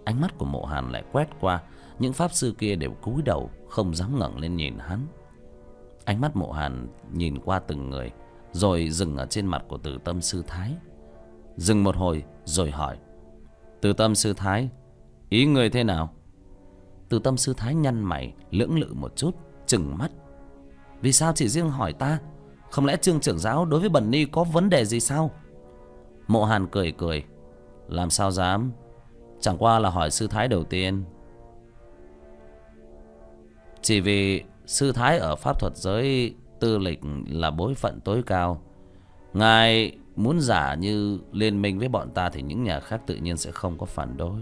Speaker 1: Ánh mắt của mộ hàn lại quét qua, những pháp sư kia đều cúi đầu, không dám ngẩng lên nhìn hắn. Ánh mắt mộ hàn nhìn qua từng người, rồi dừng ở trên mặt của từ tâm sư thái. Dừng một hồi, rồi hỏi, từ tâm sư thái, ý người thế nào? Từ tâm sư thái nhăn mày, lưỡng lự một chút, chừng mắt. Vì sao chỉ riêng hỏi ta? Không lẽ trương trưởng giáo đối với bẩn ni có vấn đề gì sao? Mộ hàn cười cười, làm sao dám? Chẳng qua là hỏi sư thái đầu tiên. Chỉ vì sư thái ở pháp thuật giới tư lịch là bối phận tối cao, ngài muốn giả như liên minh với bọn ta thì những nhà khác tự nhiên sẽ không có phản đối.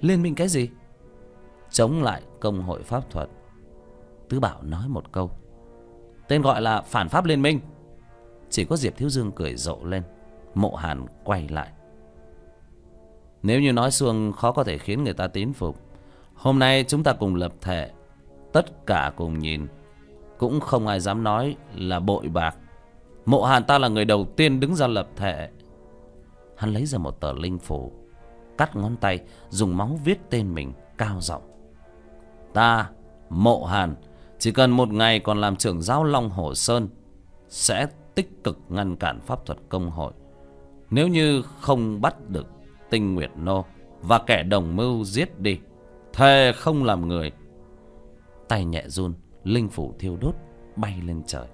Speaker 1: Liên minh cái gì? Chống lại công hội pháp thuật. Tứ bảo nói một câu. Tên gọi là phản pháp liên minh. Chỉ có diệp thiếu dương cười rộ lên. Mộ hàn quay lại nếu như nói xuông khó có thể khiến người ta tín phục, hôm nay chúng ta cùng lập thể tất cả cùng nhìn. Cũng không ai dám nói là bội bạc. Mộ hàn ta là người đầu tiên đứng ra lập thể hắn lấy ra một tờ linh phủ, cắt ngón tay, dùng máu viết tên mình cao giọng. Ta, mộ hàn, chỉ cần một ngày còn làm trưởng giáo long hồ sơn, sẽ tích cực ngăn cản pháp thuật công hội. Nếu như không bắt được tinh nguyệt nô và kẻ đồng mưu giết đi. Thề không làm người. Tay nhẹ run, linh phủ thiêu đốt, bay lên trời.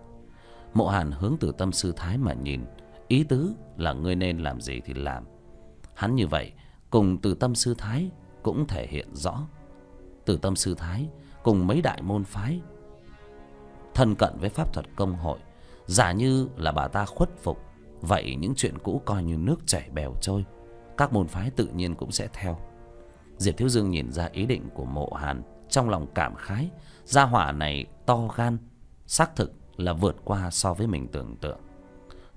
Speaker 1: Mộ hàn hướng từ tâm sư thái mà nhìn, ý tứ là ngươi nên làm gì thì làm. Hắn như vậy, cùng từ tâm sư thái cũng thể hiện rõ. Từ tâm sư thái cùng mấy đại môn phái, thân cận với pháp thuật công hội, giả như là bà ta khuất phục, vậy những chuyện cũ coi như nước chảy bèo trôi các môn phái tự nhiên cũng sẽ theo. Diệp thiếu dương nhìn ra ý định của mộ hàn, trong lòng cảm khái, gia hỏa này to gan, xác thực là vượt qua so với mình tưởng tượng.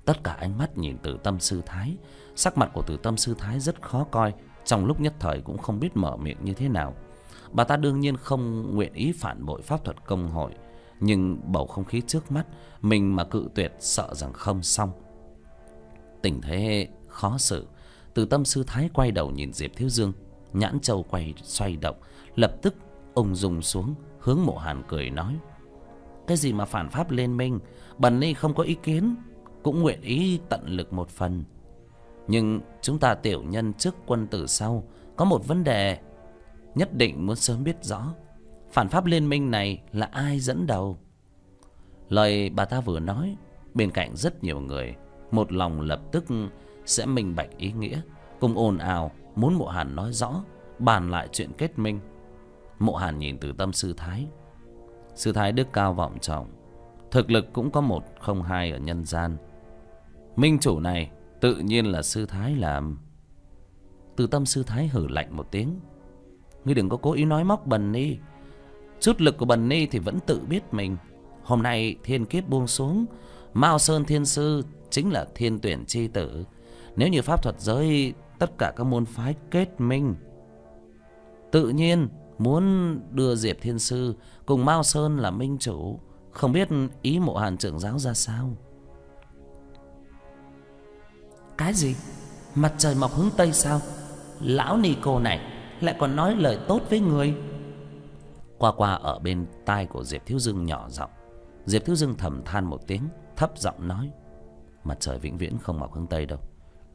Speaker 1: Tất cả ánh mắt nhìn từ tâm sư thái, sắc mặt của từ tâm sư thái rất khó coi, trong lúc nhất thời cũng không biết mở miệng như thế nào. Bà ta đương nhiên không nguyện ý phản bội pháp thuật công hội, nhưng bầu không khí trước mắt, mình mà cự tuyệt sợ rằng không xong. Tình thế khó xử từ tâm sư thái quay đầu nhìn diệp thiếu dương, nhãn châu quay xoay động, lập tức ông dùng xuống, hướng mộ hàn cười nói, cái gì mà phản pháp liên minh? Bần ni không có ý kiến, cũng nguyện ý tận lực một phần. Nhưng chúng ta tiểu nhân trước quân tử sau, có một vấn đề, nhất định muốn sớm biết rõ. Phản pháp liên minh này là ai dẫn đầu? Lời bà ta vừa nói, bên cạnh rất nhiều người, một lòng lập tức sẽ minh bạch ý nghĩa, cùng ồn ào, muốn mộ hàn nói rõ, bàn lại chuyện kết minh. Mộ hàn nhìn từ tâm sư thái. Sư thái đức cao vọng trọng, thực lực cũng có một không hai ở nhân gian. Minh chủ này tự nhiên là sư thái làm. Từ tâm sư thái hử lạnh một tiếng. Ngươi đừng có cố ý nói móc bần ni. Chút lực của bần ni thì vẫn tự biết mình. Hôm nay thiên kiếp buông xuống, mao sơn thiên sư chính là thiên tuyển chi tử nếu như pháp thuật giới tất cả các môn phái kết minh tự nhiên muốn đưa diệp thiên sư cùng mao sơn là minh chủ không biết ý mộ hàn trưởng giáo ra sao? Cái gì? Mặt trời mọc hướng tây sao? Lão ni cô này lại còn nói lời tốt với người. Qua qua ở bên tai của diệp thiếu dương nhỏ giọng diệp thiếu dương thầm than một tiếng thấp giọng nói mặt trời vĩnh viễn không mọc hướng tây đâu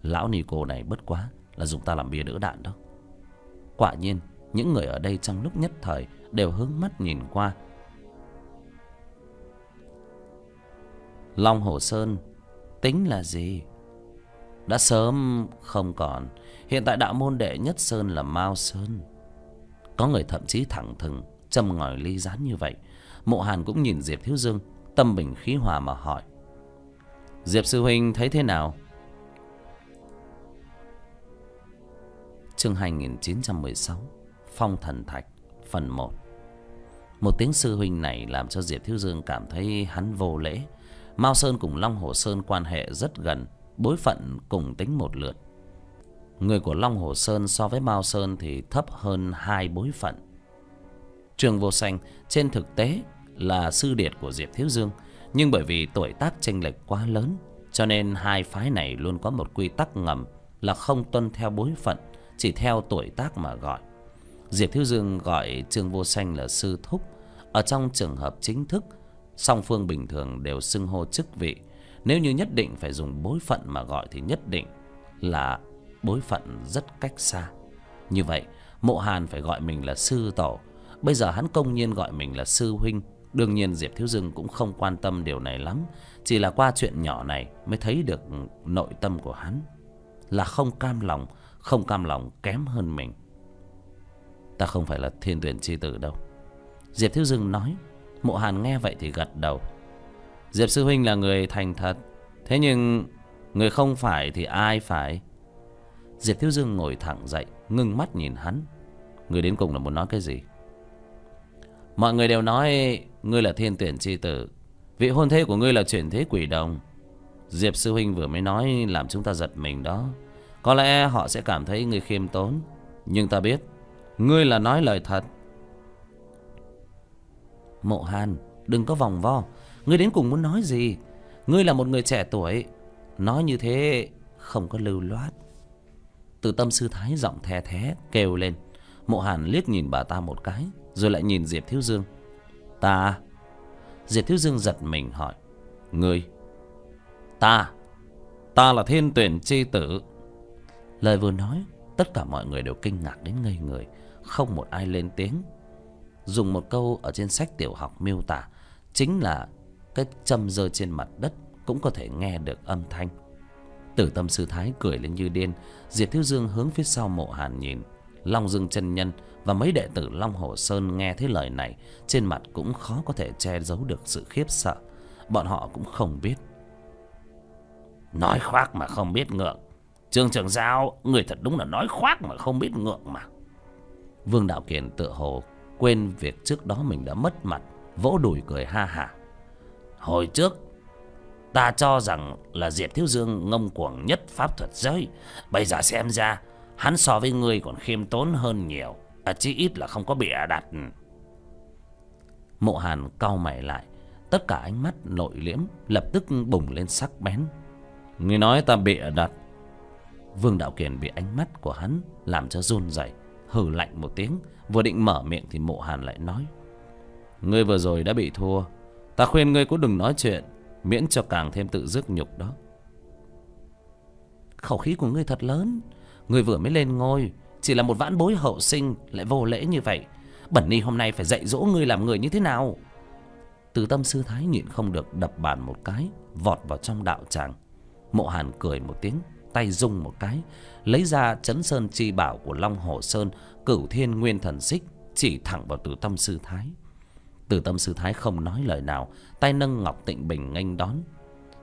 Speaker 1: lão ni cô này bất quá là dùng ta làm bia đỡ đạn đó. Quả nhiên, những người ở đây trong lúc nhất thời đều hướng mắt nhìn qua. Long hồ sơn, tính là gì? Đã sớm không còn. Hiện tại đạo môn đệ nhất sơn là mao sơn. Có người thậm chí thẳng thừng, châm ngòi ly rán như vậy. Mộ hàn cũng nhìn diệp thiếu dương, tâm bình khí hòa mà hỏi. Diệp sư huynh thấy thế nào? Chương 2916 phong thần thạch, phần 1 một tiếng sư huynh này làm cho diệp thiếu dương cảm thấy hắn vô lễ. Mao sơn cùng long hồ sơn quan hệ rất gần, bối phận cùng tính một lượt. Người của long hồ sơn so với mao sơn thì thấp hơn hai bối phận. Trường vô xanh trên thực tế là sư điệt của diệp thiếu dương, nhưng bởi vì tuổi tác chênh lệch quá lớn, cho nên hai phái này luôn có một quy tắc ngầm là không tuân theo bối phận chỉ theo tuổi tác mà gọi. Diệp thiếu dương gọi trương vô sanh là sư thúc. Ở trong trường hợp chính thức, song phương bình thường đều xưng hô chức vị. Nếu như nhất định phải dùng bối phận mà gọi thì nhất định là bối phận rất cách xa. Như vậy, mộ hàn phải gọi mình là sư tổ. Bây giờ hắn công nhiên gọi mình là sư huynh. Đương nhiên diệp thiếu dương cũng không quan tâm điều này lắm. Chỉ là qua chuyện nhỏ này mới thấy được nội tâm của hắn là không cam lòng không cam lòng kém hơn mình. Ta không phải là thiên tuyển chi tử đâu. Diệp thiếu dương nói, mộ hàn nghe vậy thì gật đầu. Diệp sư huynh là người thành thật, thế nhưng người không phải thì ai phải? Diệp thiếu dương ngồi thẳng dậy, ngưng mắt nhìn hắn. Người đến cùng là muốn nói cái gì? Mọi người đều nói, ngươi là thiên tuyển chi tử. Vị hôn thê của ngươi là chuyển thế quỷ đồng. Diệp sư huynh vừa mới nói, làm chúng ta giật mình đó có lẽ họ sẽ cảm thấy ngươi khiêm tốn. Nhưng ta biết, ngươi là nói lời thật. Mộ hàn, đừng có vòng vo. Ngươi đến cùng muốn nói gì? Ngươi là một người trẻ tuổi. Nói như thế không có lưu loát. Từ tâm sư thái giọng the thé kêu lên. Mộ hàn liếc nhìn bà ta một cái, rồi lại nhìn diệp thiếu dương. Ta? Diệp thiếu dương giật mình hỏi. Ngươi? Ta? Ta là thiên tuyển chi tử lời vừa nói, tất cả mọi người đều kinh ngạc đến ngây người. Không một ai lên tiếng. Dùng một câu ở trên sách tiểu học miêu tả, chính là cái châm rơi trên mặt đất cũng có thể nghe được âm thanh. Tử tâm sư thái cười lên như điên. Diệp thiếu dương hướng phía sau mộ hàn nhìn. Long dương chân nhân và mấy đệ tử long hồ sơn nghe thấy lời này, trên mặt cũng khó có thể che giấu được sự khiếp sợ. Bọn họ cũng không biết. Nói khoác mà không biết ngượng trương trường giao người thật đúng là nói khoác mà không biết ngượng mà. Vương đạo kiền tựa hồ quên việc trước đó mình đã mất mặt vỗ đùi cười ha hả. Hồi trước ta cho rằng là diệp thiếu dương ngông cuồng nhất pháp thuật giới. Bây giờ xem ra hắn so với ngươi còn khiêm tốn hơn nhiều à, Chỉ ít là không có bịa đặt. Mộ hàn cau mày lại tất cả ánh mắt nội liễm lập tức bùng lên sắc bén. Ngươi nói ta bịa đặt vương đạo kiền bị ánh mắt của hắn làm cho run rẩy, hừ lạnh một tiếng, vừa định mở miệng thì mộ hàn lại nói, ngươi vừa rồi đã bị thua, ta khuyên ngươi cũng đừng nói chuyện, miễn cho càng thêm tự rước nhục đó. Khẩu khí của ngươi thật lớn, ngươi vừa mới lên ngôi, chỉ là một vãn bối hậu sinh, lại vô lễ như vậy, bẩn ni hôm nay phải dạy dỗ ngươi làm người như thế nào? Từ tâm sư thái nhịn không được đập bàn một cái, vọt vào trong đạo tràng. Mộ hàn cười một tiếng tay rung một cái, lấy ra chấn sơn chi bảo của long hồ sơn, cửu thiên nguyên thần xích, chỉ thẳng vào từ tâm sư thái. Từ tâm sư thái không nói lời nào, tay nâng ngọc tịnh bình nghênh đón.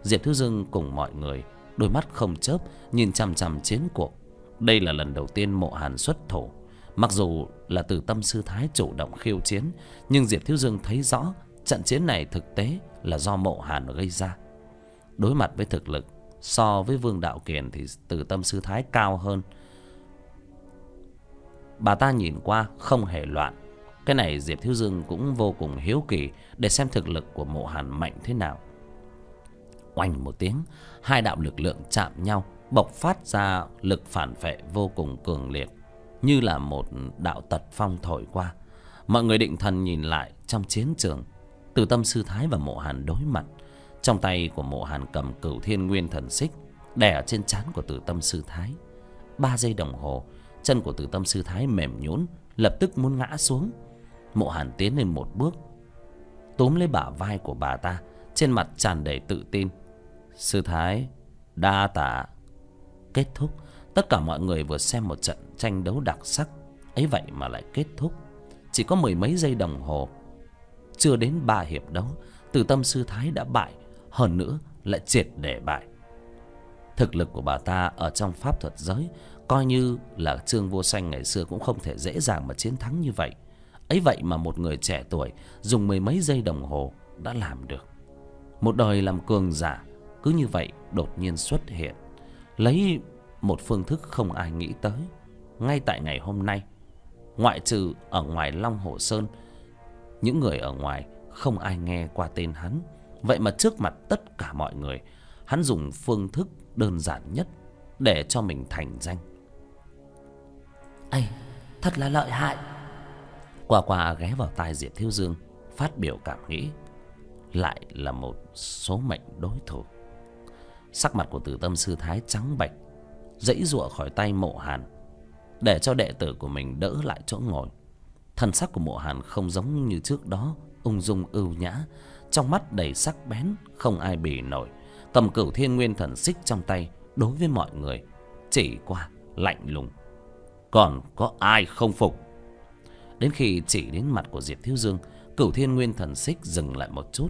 Speaker 1: Diệp thứ dương cùng mọi người, đôi mắt không chớp, nhìn chằm chằm chiến cuộc. Đây là lần đầu tiên mộ hàn xuất thủ. Mặc dù là từ tâm sư thái chủ động khiêu chiến, nhưng diệp thiếu dương thấy rõ trận chiến này thực tế là do mộ hàn gây ra. Đối mặt với thực lực so với vương đạo kiền thì từ tâm sư thái cao hơn. Bà ta nhìn qua, không hề loạn. Cái này diệp thiếu dương cũng vô cùng hiếu kỳ để xem thực lực của mộ hàn mạnh thế nào. Oanh một tiếng, hai đạo lực lượng chạm nhau, bộc phát ra lực phản vệ vô cùng cường liệt, như là một đạo tật phong thổi qua. Mọi người định thần nhìn lại trong chiến trường. Từ tâm sư thái và mộ hàn đối mặt trong tay của mộ hàn cầm cửu thiên nguyên thần xích, đè ở trên trán của tử tâm sư thái. Ba giây đồng hồ, chân của tử tâm sư thái mềm nhũn, lập tức muốn ngã xuống. Mộ hàn tiến lên một bước, túm lấy bả vai của bà ta, trên mặt tràn đầy tự tin. Sư thái, đa tạ. Kết thúc. Tất cả mọi người vừa xem một trận tranh đấu đặc sắc, ấy vậy mà lại kết thúc. Chỉ có mười mấy giây đồng hồ, chưa đến ba hiệp đấu từ tâm sư thái đã bại hơn nữa, lại triệt để bại. Thực lực của bà ta ở trong pháp thuật giới coi như là trương vô xanh ngày xưa cũng không thể dễ dàng mà chiến thắng như vậy. Ấy vậy mà một người trẻ tuổi dùng mười mấy giây đồng hồ đã làm được. Một đời làm cường giả cứ như vậy đột nhiên xuất hiện, lấy một phương thức không ai nghĩ tới. Ngay tại ngày hôm nay, ngoại trừ ở ngoài long hồ sơn, những người ở ngoài không ai nghe qua tên hắn vậy mà trước mặt tất cả mọi người hắn dùng phương thức đơn giản nhất để cho mình thành danh. Ây thật là lợi hại. Qua qua ghé vào tai diệp thiếu dương phát biểu cảm nghĩ lại là một số mệnh đối thủ. Sắc mặt của tử tâm sư thái trắng bệch dãy giụa khỏi tay mộ hàn để cho đệ tử của mình đỡ lại chỗ ngồi. Thần sắc của mộ hàn không giống như trước đó ung dung ưu nhã trong mắt đầy sắc bén, không ai bì nổi. Cầm cửu thiên nguyên thần xích trong tay, đối với mọi người, chỉ qua lạnh lùng. Còn có ai không phục? Đến khi chỉ đến mặt của diệp thiếu dương, cửu thiên nguyên thần xích dừng lại một chút.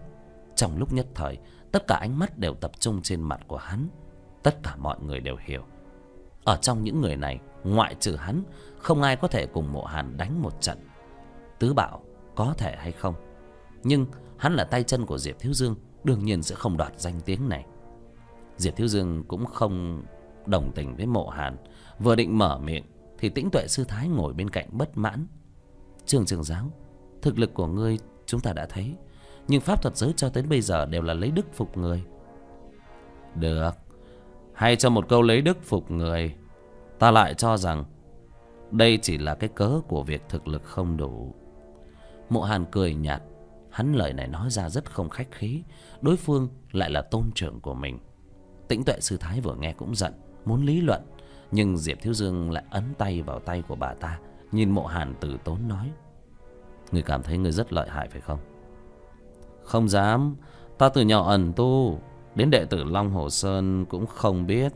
Speaker 1: Trong lúc nhất thời, tất cả ánh mắt đều tập trung trên mặt của hắn. Tất cả mọi người đều hiểu. Ở trong những người này, ngoại trừ hắn, không ai có thể cùng mộ hàn đánh một trận. Tứ bảo có thể hay không? Nhưng hắn là tay chân của diệp thiếu dương, đương nhiên sẽ không đoạt danh tiếng này. Diệp thiếu dương cũng không đồng tình với mộ hàn, vừa định mở miệng thì tĩnh tuệ sư thái ngồi bên cạnh bất mãn. Trường trường giáo, thực lực của ngươi chúng ta đã thấy, nhưng pháp thuật giới cho tới bây giờ đều là lấy đức phục người. Được, hay cho một câu lấy đức phục người, ta lại cho rằng đây chỉ là cái cớ của việc thực lực không đủ. Mộ hàn cười nhạt hắn lời này nói ra rất không khách khí. Đối phương lại là tôn trưởng của mình. Tĩnh tuệ sư thái vừa nghe cũng giận, muốn lý luận. Nhưng diệp thiếu dương lại ấn tay vào tay của bà ta, nhìn mộ hàn từ tốn nói. Người cảm thấy người rất lợi hại phải không? Không dám. Ta từ nhỏ ẩn tu, đến đệ tử long hồ sơn cũng không biết.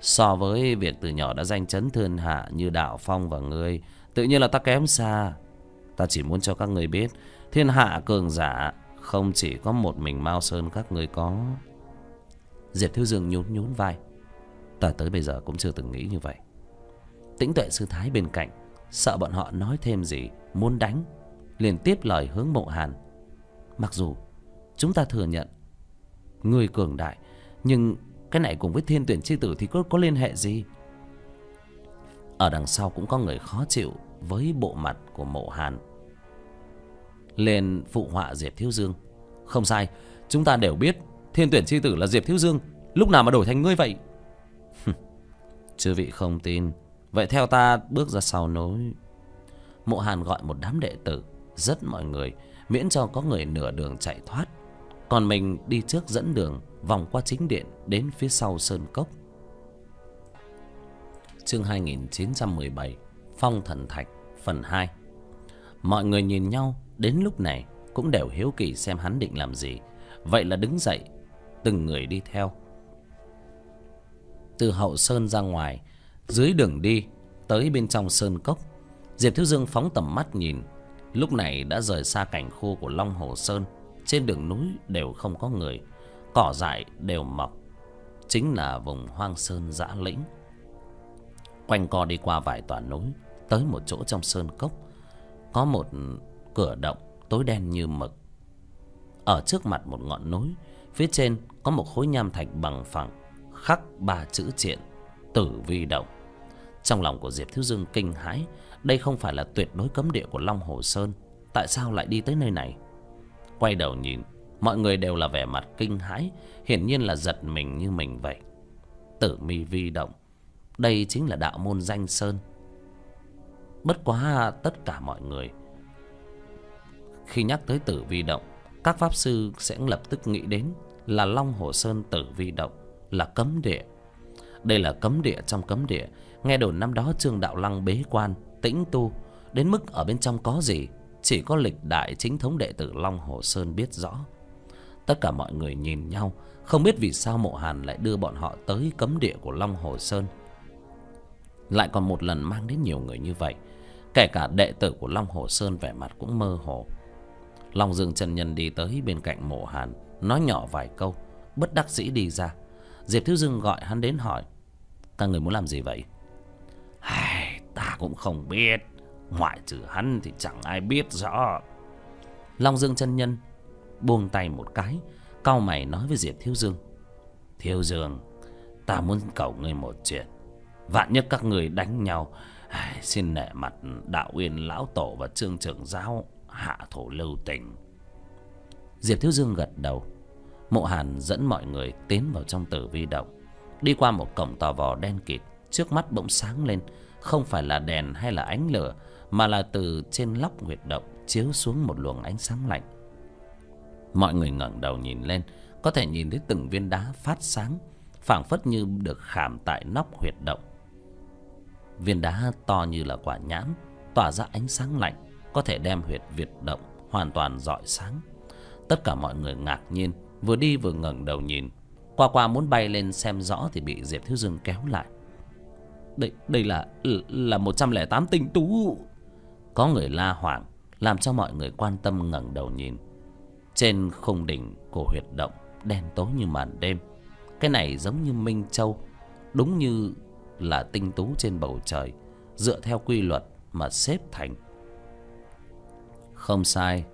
Speaker 1: So với việc từ nhỏ đã danh chấn thiên hạ như Đạo Phong và ngươi, Tự nhiên là ta kém xa. Ta chỉ muốn cho các người biết Thiên hạ cường giả Không chỉ có một mình Mao Sơn các người có. Diệp Thiếu Dương nhún nhún vai. Ta tới bây giờ cũng chưa từng nghĩ như vậy. Tĩnh tuệ sư thái bên cạnh Sợ bọn họ nói thêm gì Muốn đánh liền tiếp lời hướng mộ hàn. Mặc dù chúng ta thừa nhận Người cường đại Nhưng cái này cùng với thiên tuyển chi tử Thì có, có liên hệ gì? Ở đằng sau cũng có người khó chịu Với bộ mặt của mộ hàn. Lên phụ họa Diệp Thiếu Dương. Không sai, Chúng ta đều biết Thiên tuyển chi tử là Diệp Thiếu Dương. Lúc nào mà đổi thành ngươi vậy? Chư vị không tin. Vậy theo ta bước ra sau nối Mộ Hàn gọi một đám đệ tử, Rất mọi người, Miễn cho có người nửa đường chạy thoát. Còn mình đi trước dẫn đường, Vòng qua chính điện, Đến phía sau Sơn Cốc. Chương 2917 Phong Thần Thạch, Phần 2 Mọi người nhìn nhau Đến lúc này Cũng đều hiếu kỳ xem hắn định làm gì. Vậy là đứng dậy, Từng người đi theo. Từ hậu sơn ra ngoài, Dưới đường đi, Tới bên trong sơn cốc, Diệp Thiếu Dương phóng tầm mắt nhìn. Lúc này đã rời xa cảnh khu của Long Hồ Sơn. Trên đường núi đều không có người, Cỏ dại đều mọc. Chính là vùng hoang sơn dã lĩnh. Quanh co đi qua vài tòa núi, Tới một chỗ trong sơn cốc, Có một cửa động tối đen như mực. Ở trước mặt một ngọn núi, Phía trên có một khối nham thạch bằng phẳng, Khắc ba chữ triện, Tử vi động. Trong lòng của Diệp Thiếu Dương kinh hãi, Đây không phải là tuyệt đối cấm địa của Long Hồ Sơn, Tại sao lại đi tới nơi này? Quay đầu nhìn, Mọi người đều là vẻ mặt kinh hãi, Hiển nhiên là giật mình như mình vậy. Tử mi vi động, Đây chính là đạo môn danh Sơn. Bất quá tất cả mọi người khi nhắc tới tử vi động, Các pháp sư sẽ lập tức nghĩ đến Là Long Hồ Sơn tử vi động, Là cấm địa. Đây là cấm địa trong cấm địa. Nghe đồn năm đó Trương Đạo Lăng bế quan, Tĩnh tu, Đến mức ở bên trong có gì? Chỉ có lịch đại chính thống đệ tử Long Hồ Sơn biết rõ. Tất cả mọi người nhìn nhau, Không biết vì sao mộ hàn lại đưa bọn họ tới cấm địa của Long Hồ Sơn. Lại còn một lần mang đến nhiều người như vậy. Kể cả đệ tử của Long Hồ Sơn vẻ mặt cũng mơ hồ. Long Dương chân Nhân đi tới bên cạnh mộ hàn Nói nhỏ vài câu Bất đắc dĩ đi ra. Diệp Thiếu Dương gọi hắn đến hỏi Các người muốn làm gì vậy? Ai, Ta cũng không biết. Ngoại trừ hắn thì chẳng ai biết rõ. Long Dương chân Nhân buông tay một cái cau mày nói với diệp thiếu dương thiếu dương ta muốn cầu ngươi một chuyện. Vạn nhất các người đánh nhau xin nể mặt đạo uyên lão tổ và trương trưởng giáo hạ thổ lưu tình. Diệp thiếu dương gật đầu. Mộ hàn dẫn mọi người tiến vào trong tử vi động. Đi qua một cổng tò vò đen kịt, trước mắt bỗng sáng lên. Không phải là đèn hay là ánh lửa, mà là từ trên lóc huyệt động chiếu xuống một luồng ánh sáng lạnh. Mọi người ngẩng đầu nhìn lên, Có thể nhìn thấy từng viên đá phát sáng, phảng phất như được khảm tại nóc huyệt động. Viên đá to như là quả nhãn, Tỏa ra ánh sáng lạnh. Có thể đem huyệt Việt động Hoàn toàn rọi sáng. Tất cả mọi người ngạc nhiên Vừa đi vừa ngẩng đầu nhìn. Qua qua muốn bay lên xem rõ Thì bị Diệp Thiếu Dương kéo lại. Đây, đây là là 108 tinh tú. Có người la hoảng Làm cho mọi người quan tâm ngẩng đầu nhìn. Trên khung đỉnh của huyệt động Đen tối như màn đêm. Cái này giống như Minh Châu Đúng như là tinh tú trên bầu trời Dựa theo quy luật mà xếp thành. Không sai.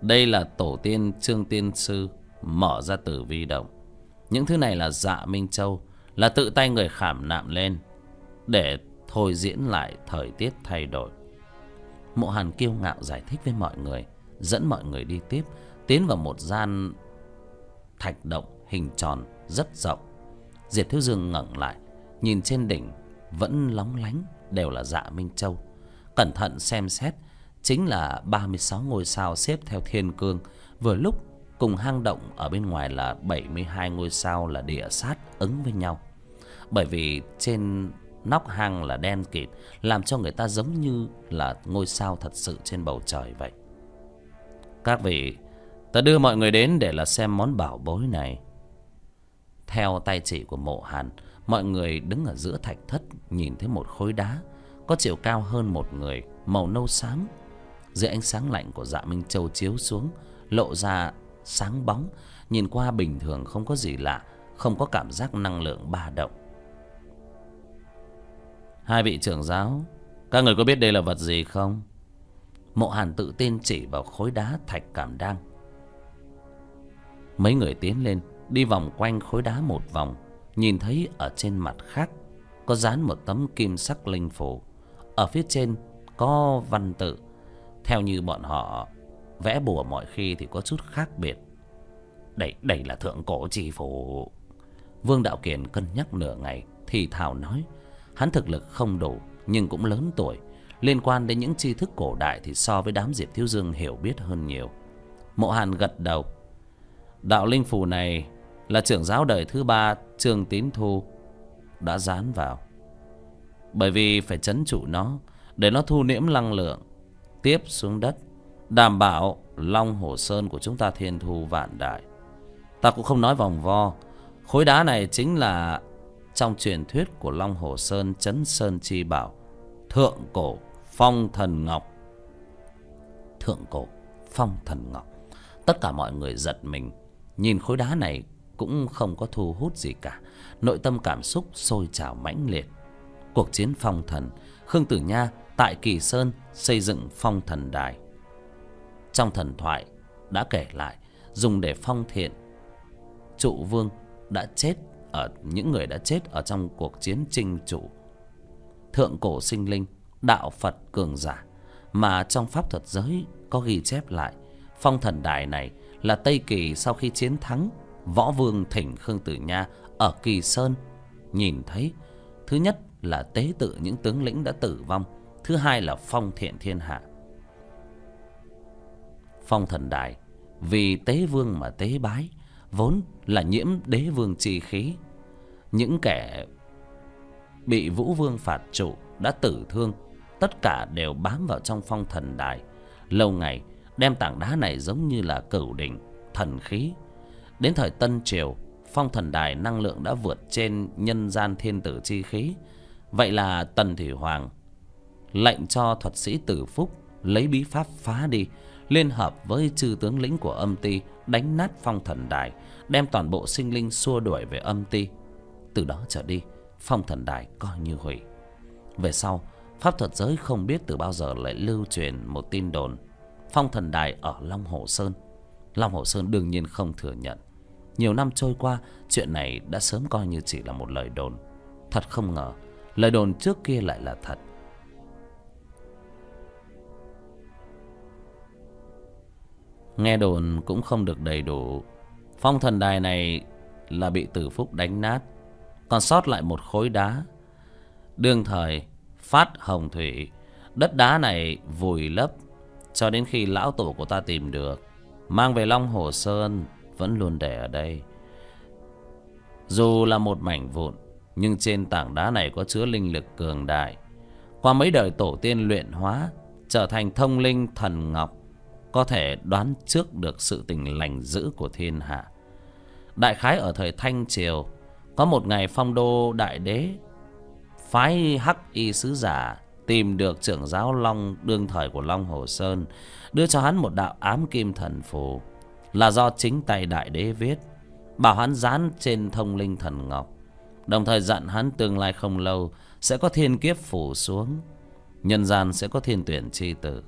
Speaker 1: Đây là tổ tiên Trương Tiên Sư, Mở ra tử vi động. Những thứ này là dạ Minh Châu, Là tự tay người khảm nạm lên, Để thôi diễn lại thời tiết thay đổi. Mộ Hàn kiêu ngạo giải thích với mọi người, Dẫn mọi người đi tiếp, tiến vào một gian thạch động hình tròn rất rộng. Diệp thiếu dương ngẩng lại, nhìn trên đỉnh vẫn lóng lánh đều là dạ minh châu. Cẩn thận xem xét chính là ba mươi sáu ngôi sao xếp theo thiên cương. Vừa lúc, cùng hang động ở bên ngoài là bảy mươi hai ngôi sao là địa sát ứng với nhau. Bởi vì trên nóc hang là đen kịt, làm cho người ta giống như là ngôi sao thật sự trên bầu trời vậy. Các vị, Ta đưa mọi người đến để là xem món bảo bối này. Theo tay chỉ của mộ hàn, mọi người đứng ở giữa thạch thất nhìn thấy một khối đá, có chiều cao hơn một người, màu nâu xám dưới ánh sáng lạnh của dạ minh châu chiếu xuống, lộ ra sáng bóng. Nhìn qua bình thường không có gì lạ, không có cảm giác năng lượng ba động. Hai vị trưởng giáo, các người có biết đây là vật gì không? Mộ hàn tự tin chỉ vào khối đá thạch cảm đăng mấy người tiến lên, đi vòng quanh khối đá một vòng, nhìn thấy ở trên mặt khác có dán một tấm kim sắc linh phủ ở phía trên có văn tự theo như bọn họ, vẽ bùa mọi khi thì có chút khác biệt. Đây đây là thượng cổ chi phù vương đạo kiền cân nhắc nửa ngày, thì thào nói, hắn thực lực không đủ, nhưng cũng lớn tuổi. Liên quan đến những tri thức cổ đại thì so với đám diệp thiếu dương hiểu biết hơn nhiều. Mộ hàn gật đầu, đạo linh phù này là trưởng giáo đời thứ ba trương tín thu, đã dán vào. Bởi vì phải chấn chủ nó, để nó thu niễm năng lượng tiếp xuống đất, đảm bảo long hồ sơn của chúng ta thiên thu vạn đại. Ta cũng không nói vòng vo. Khối đá này chính là trong truyền thuyết của long hồ sơn, chấn sơn chi bảo, thượng cổ phong thần ngọc. Thượng cổ phong thần ngọc. Tất cả mọi người giật mình. Nhìn khối đá này cũng không có thu hút gì cả. Nội tâm cảm xúc sôi trào mãnh liệt. Cuộc chiến phong thần, khương tử nha tại kỳ sơn xây dựng phong thần đài. Trong thần thoại đã kể lại, dùng để phong thiện, trụ vương đã chết ở, những người đã chết ở trong cuộc chiến chinh chủ thượng cổ sinh linh, đạo phật cường giả, mà trong pháp thuật giới có ghi chép lại, phong thần đài này là tây kỳ sau khi chiến thắng võ vương thỉnh khương tử nha ở kỳ sơn. Nhìn thấy, thứ nhất là tế tự những tướng lĩnh đã tử vong thứ hai là phong thiện thiên hạ. Phong thần đài vì tế vương mà tế bái, vốn là nhiễm đế vương chi khí. Những kẻ bị vũ vương phạt trụ đã tử thương, tất cả đều bám vào trong phong thần đài lâu ngày, đem tảng đá này giống như là cửu đỉnh, thần khí. Đến thời tân triều, phong thần đài năng lượng đã vượt trên nhân gian thiên tử chi khí. Vậy là tần thủy hoàng lệnh cho thuật sĩ tử phúc lấy bí pháp phá đi, liên hợp với chư tướng lĩnh của âm ti đánh nát phong thần đài, đem toàn bộ sinh linh xua đuổi về âm ti. Từ đó trở đi, phong thần đài coi như hủy. Về sau, pháp thuật giới không biết từ bao giờ lại lưu truyền một tin đồn. Phong thần đài ở long hồ sơn. Long hồ sơn đương nhiên không thừa nhận. Nhiều năm trôi qua, chuyện này đã sớm coi như chỉ là một lời đồn. Thật không ngờ, lời đồn trước kia lại là thật. Nghe đồn cũng không được đầy đủ. Phong thần đài này là bị tử phúc đánh nát. Còn sót lại một khối đá. Đương thời, phát hồng thủy, đất đá này vùi lấp cho đến khi lão tổ của ta tìm được. Mang về long hồ sơn, vẫn luôn để ở đây. Dù là một mảnh vụn, nhưng trên tảng đá này có chứa linh lực cường đại. Qua mấy đời tổ tiên luyện hóa, trở thành thông linh thần ngọc có thể đoán trước được sự tình lành dữ của thiên hạ. Đại khái ở thời thanh triều, có một ngày phong đô đại đế, phái hắc y sứ giả tìm được trưởng giáo long, đương thời của long hồ sơn, đưa cho hắn một đạo ám kim thần phù, là do chính tay đại đế viết, bảo hắn dán trên thông linh thần ngọc. Đồng thời dặn hắn tương lai không lâu sẽ có thiên kiếp phủ xuống, nhân gian sẽ có thiên tuyển chi tử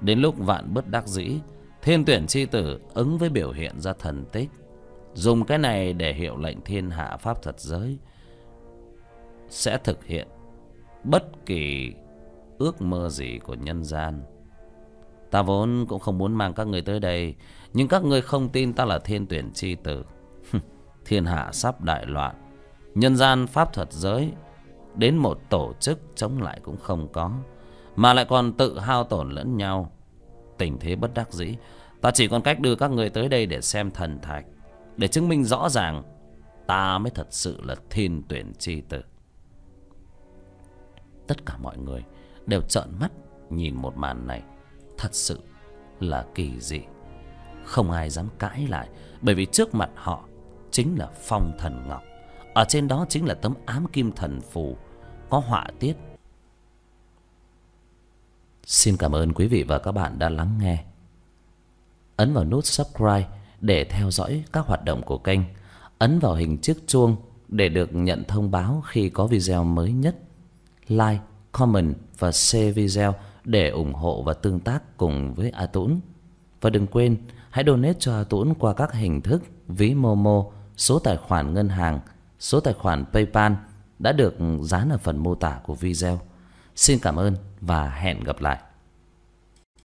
Speaker 1: đến lúc vạn bất đắc dĩ, thiên tuyển chi tử ứng với biểu hiện ra thần tích. Dùng cái này để hiệu lệnh thiên hạ pháp thuật giới sẽ thực hiện bất kỳ ước mơ gì của nhân gian. Ta vốn cũng không muốn mang các người tới đây, nhưng các người không tin ta là thiên tuyển chi tử. Thiên hạ sắp đại loạn, nhân gian pháp thuật giới đến một tổ chức chống lại cũng không có mà lại còn tự hao tổn lẫn nhau. Tình thế bất đắc dĩ. Ta chỉ còn cách đưa các người tới đây để xem thần thạch. Để chứng minh rõ ràng, ta mới thật sự là thiên tuyển chi tử. Tất cả mọi người đều trợn mắt nhìn một màn này. Thật sự là kỳ dị. Không ai dám cãi lại, bởi vì trước mặt họ chính là phong thần ngọc. Ở trên đó chính là tấm ám kim thần phù. Có họa tiết xin cảm ơn quý vị và các bạn đã lắng nghe. Ấn vào nút subscribe để theo dõi các hoạt động của kênh. Ấn vào hình chiếc chuông để được nhận thông báo khi có video mới nhất. Like, comment và share video để ủng hộ và tương tác cùng với a tũng và đừng quên, hãy donate cho a tũng qua các hình thức ví momo, số tài khoản ngân hàng, số tài khoản paypal đã được dán ở phần mô tả của video xin cảm ơn và hẹn gặp lại.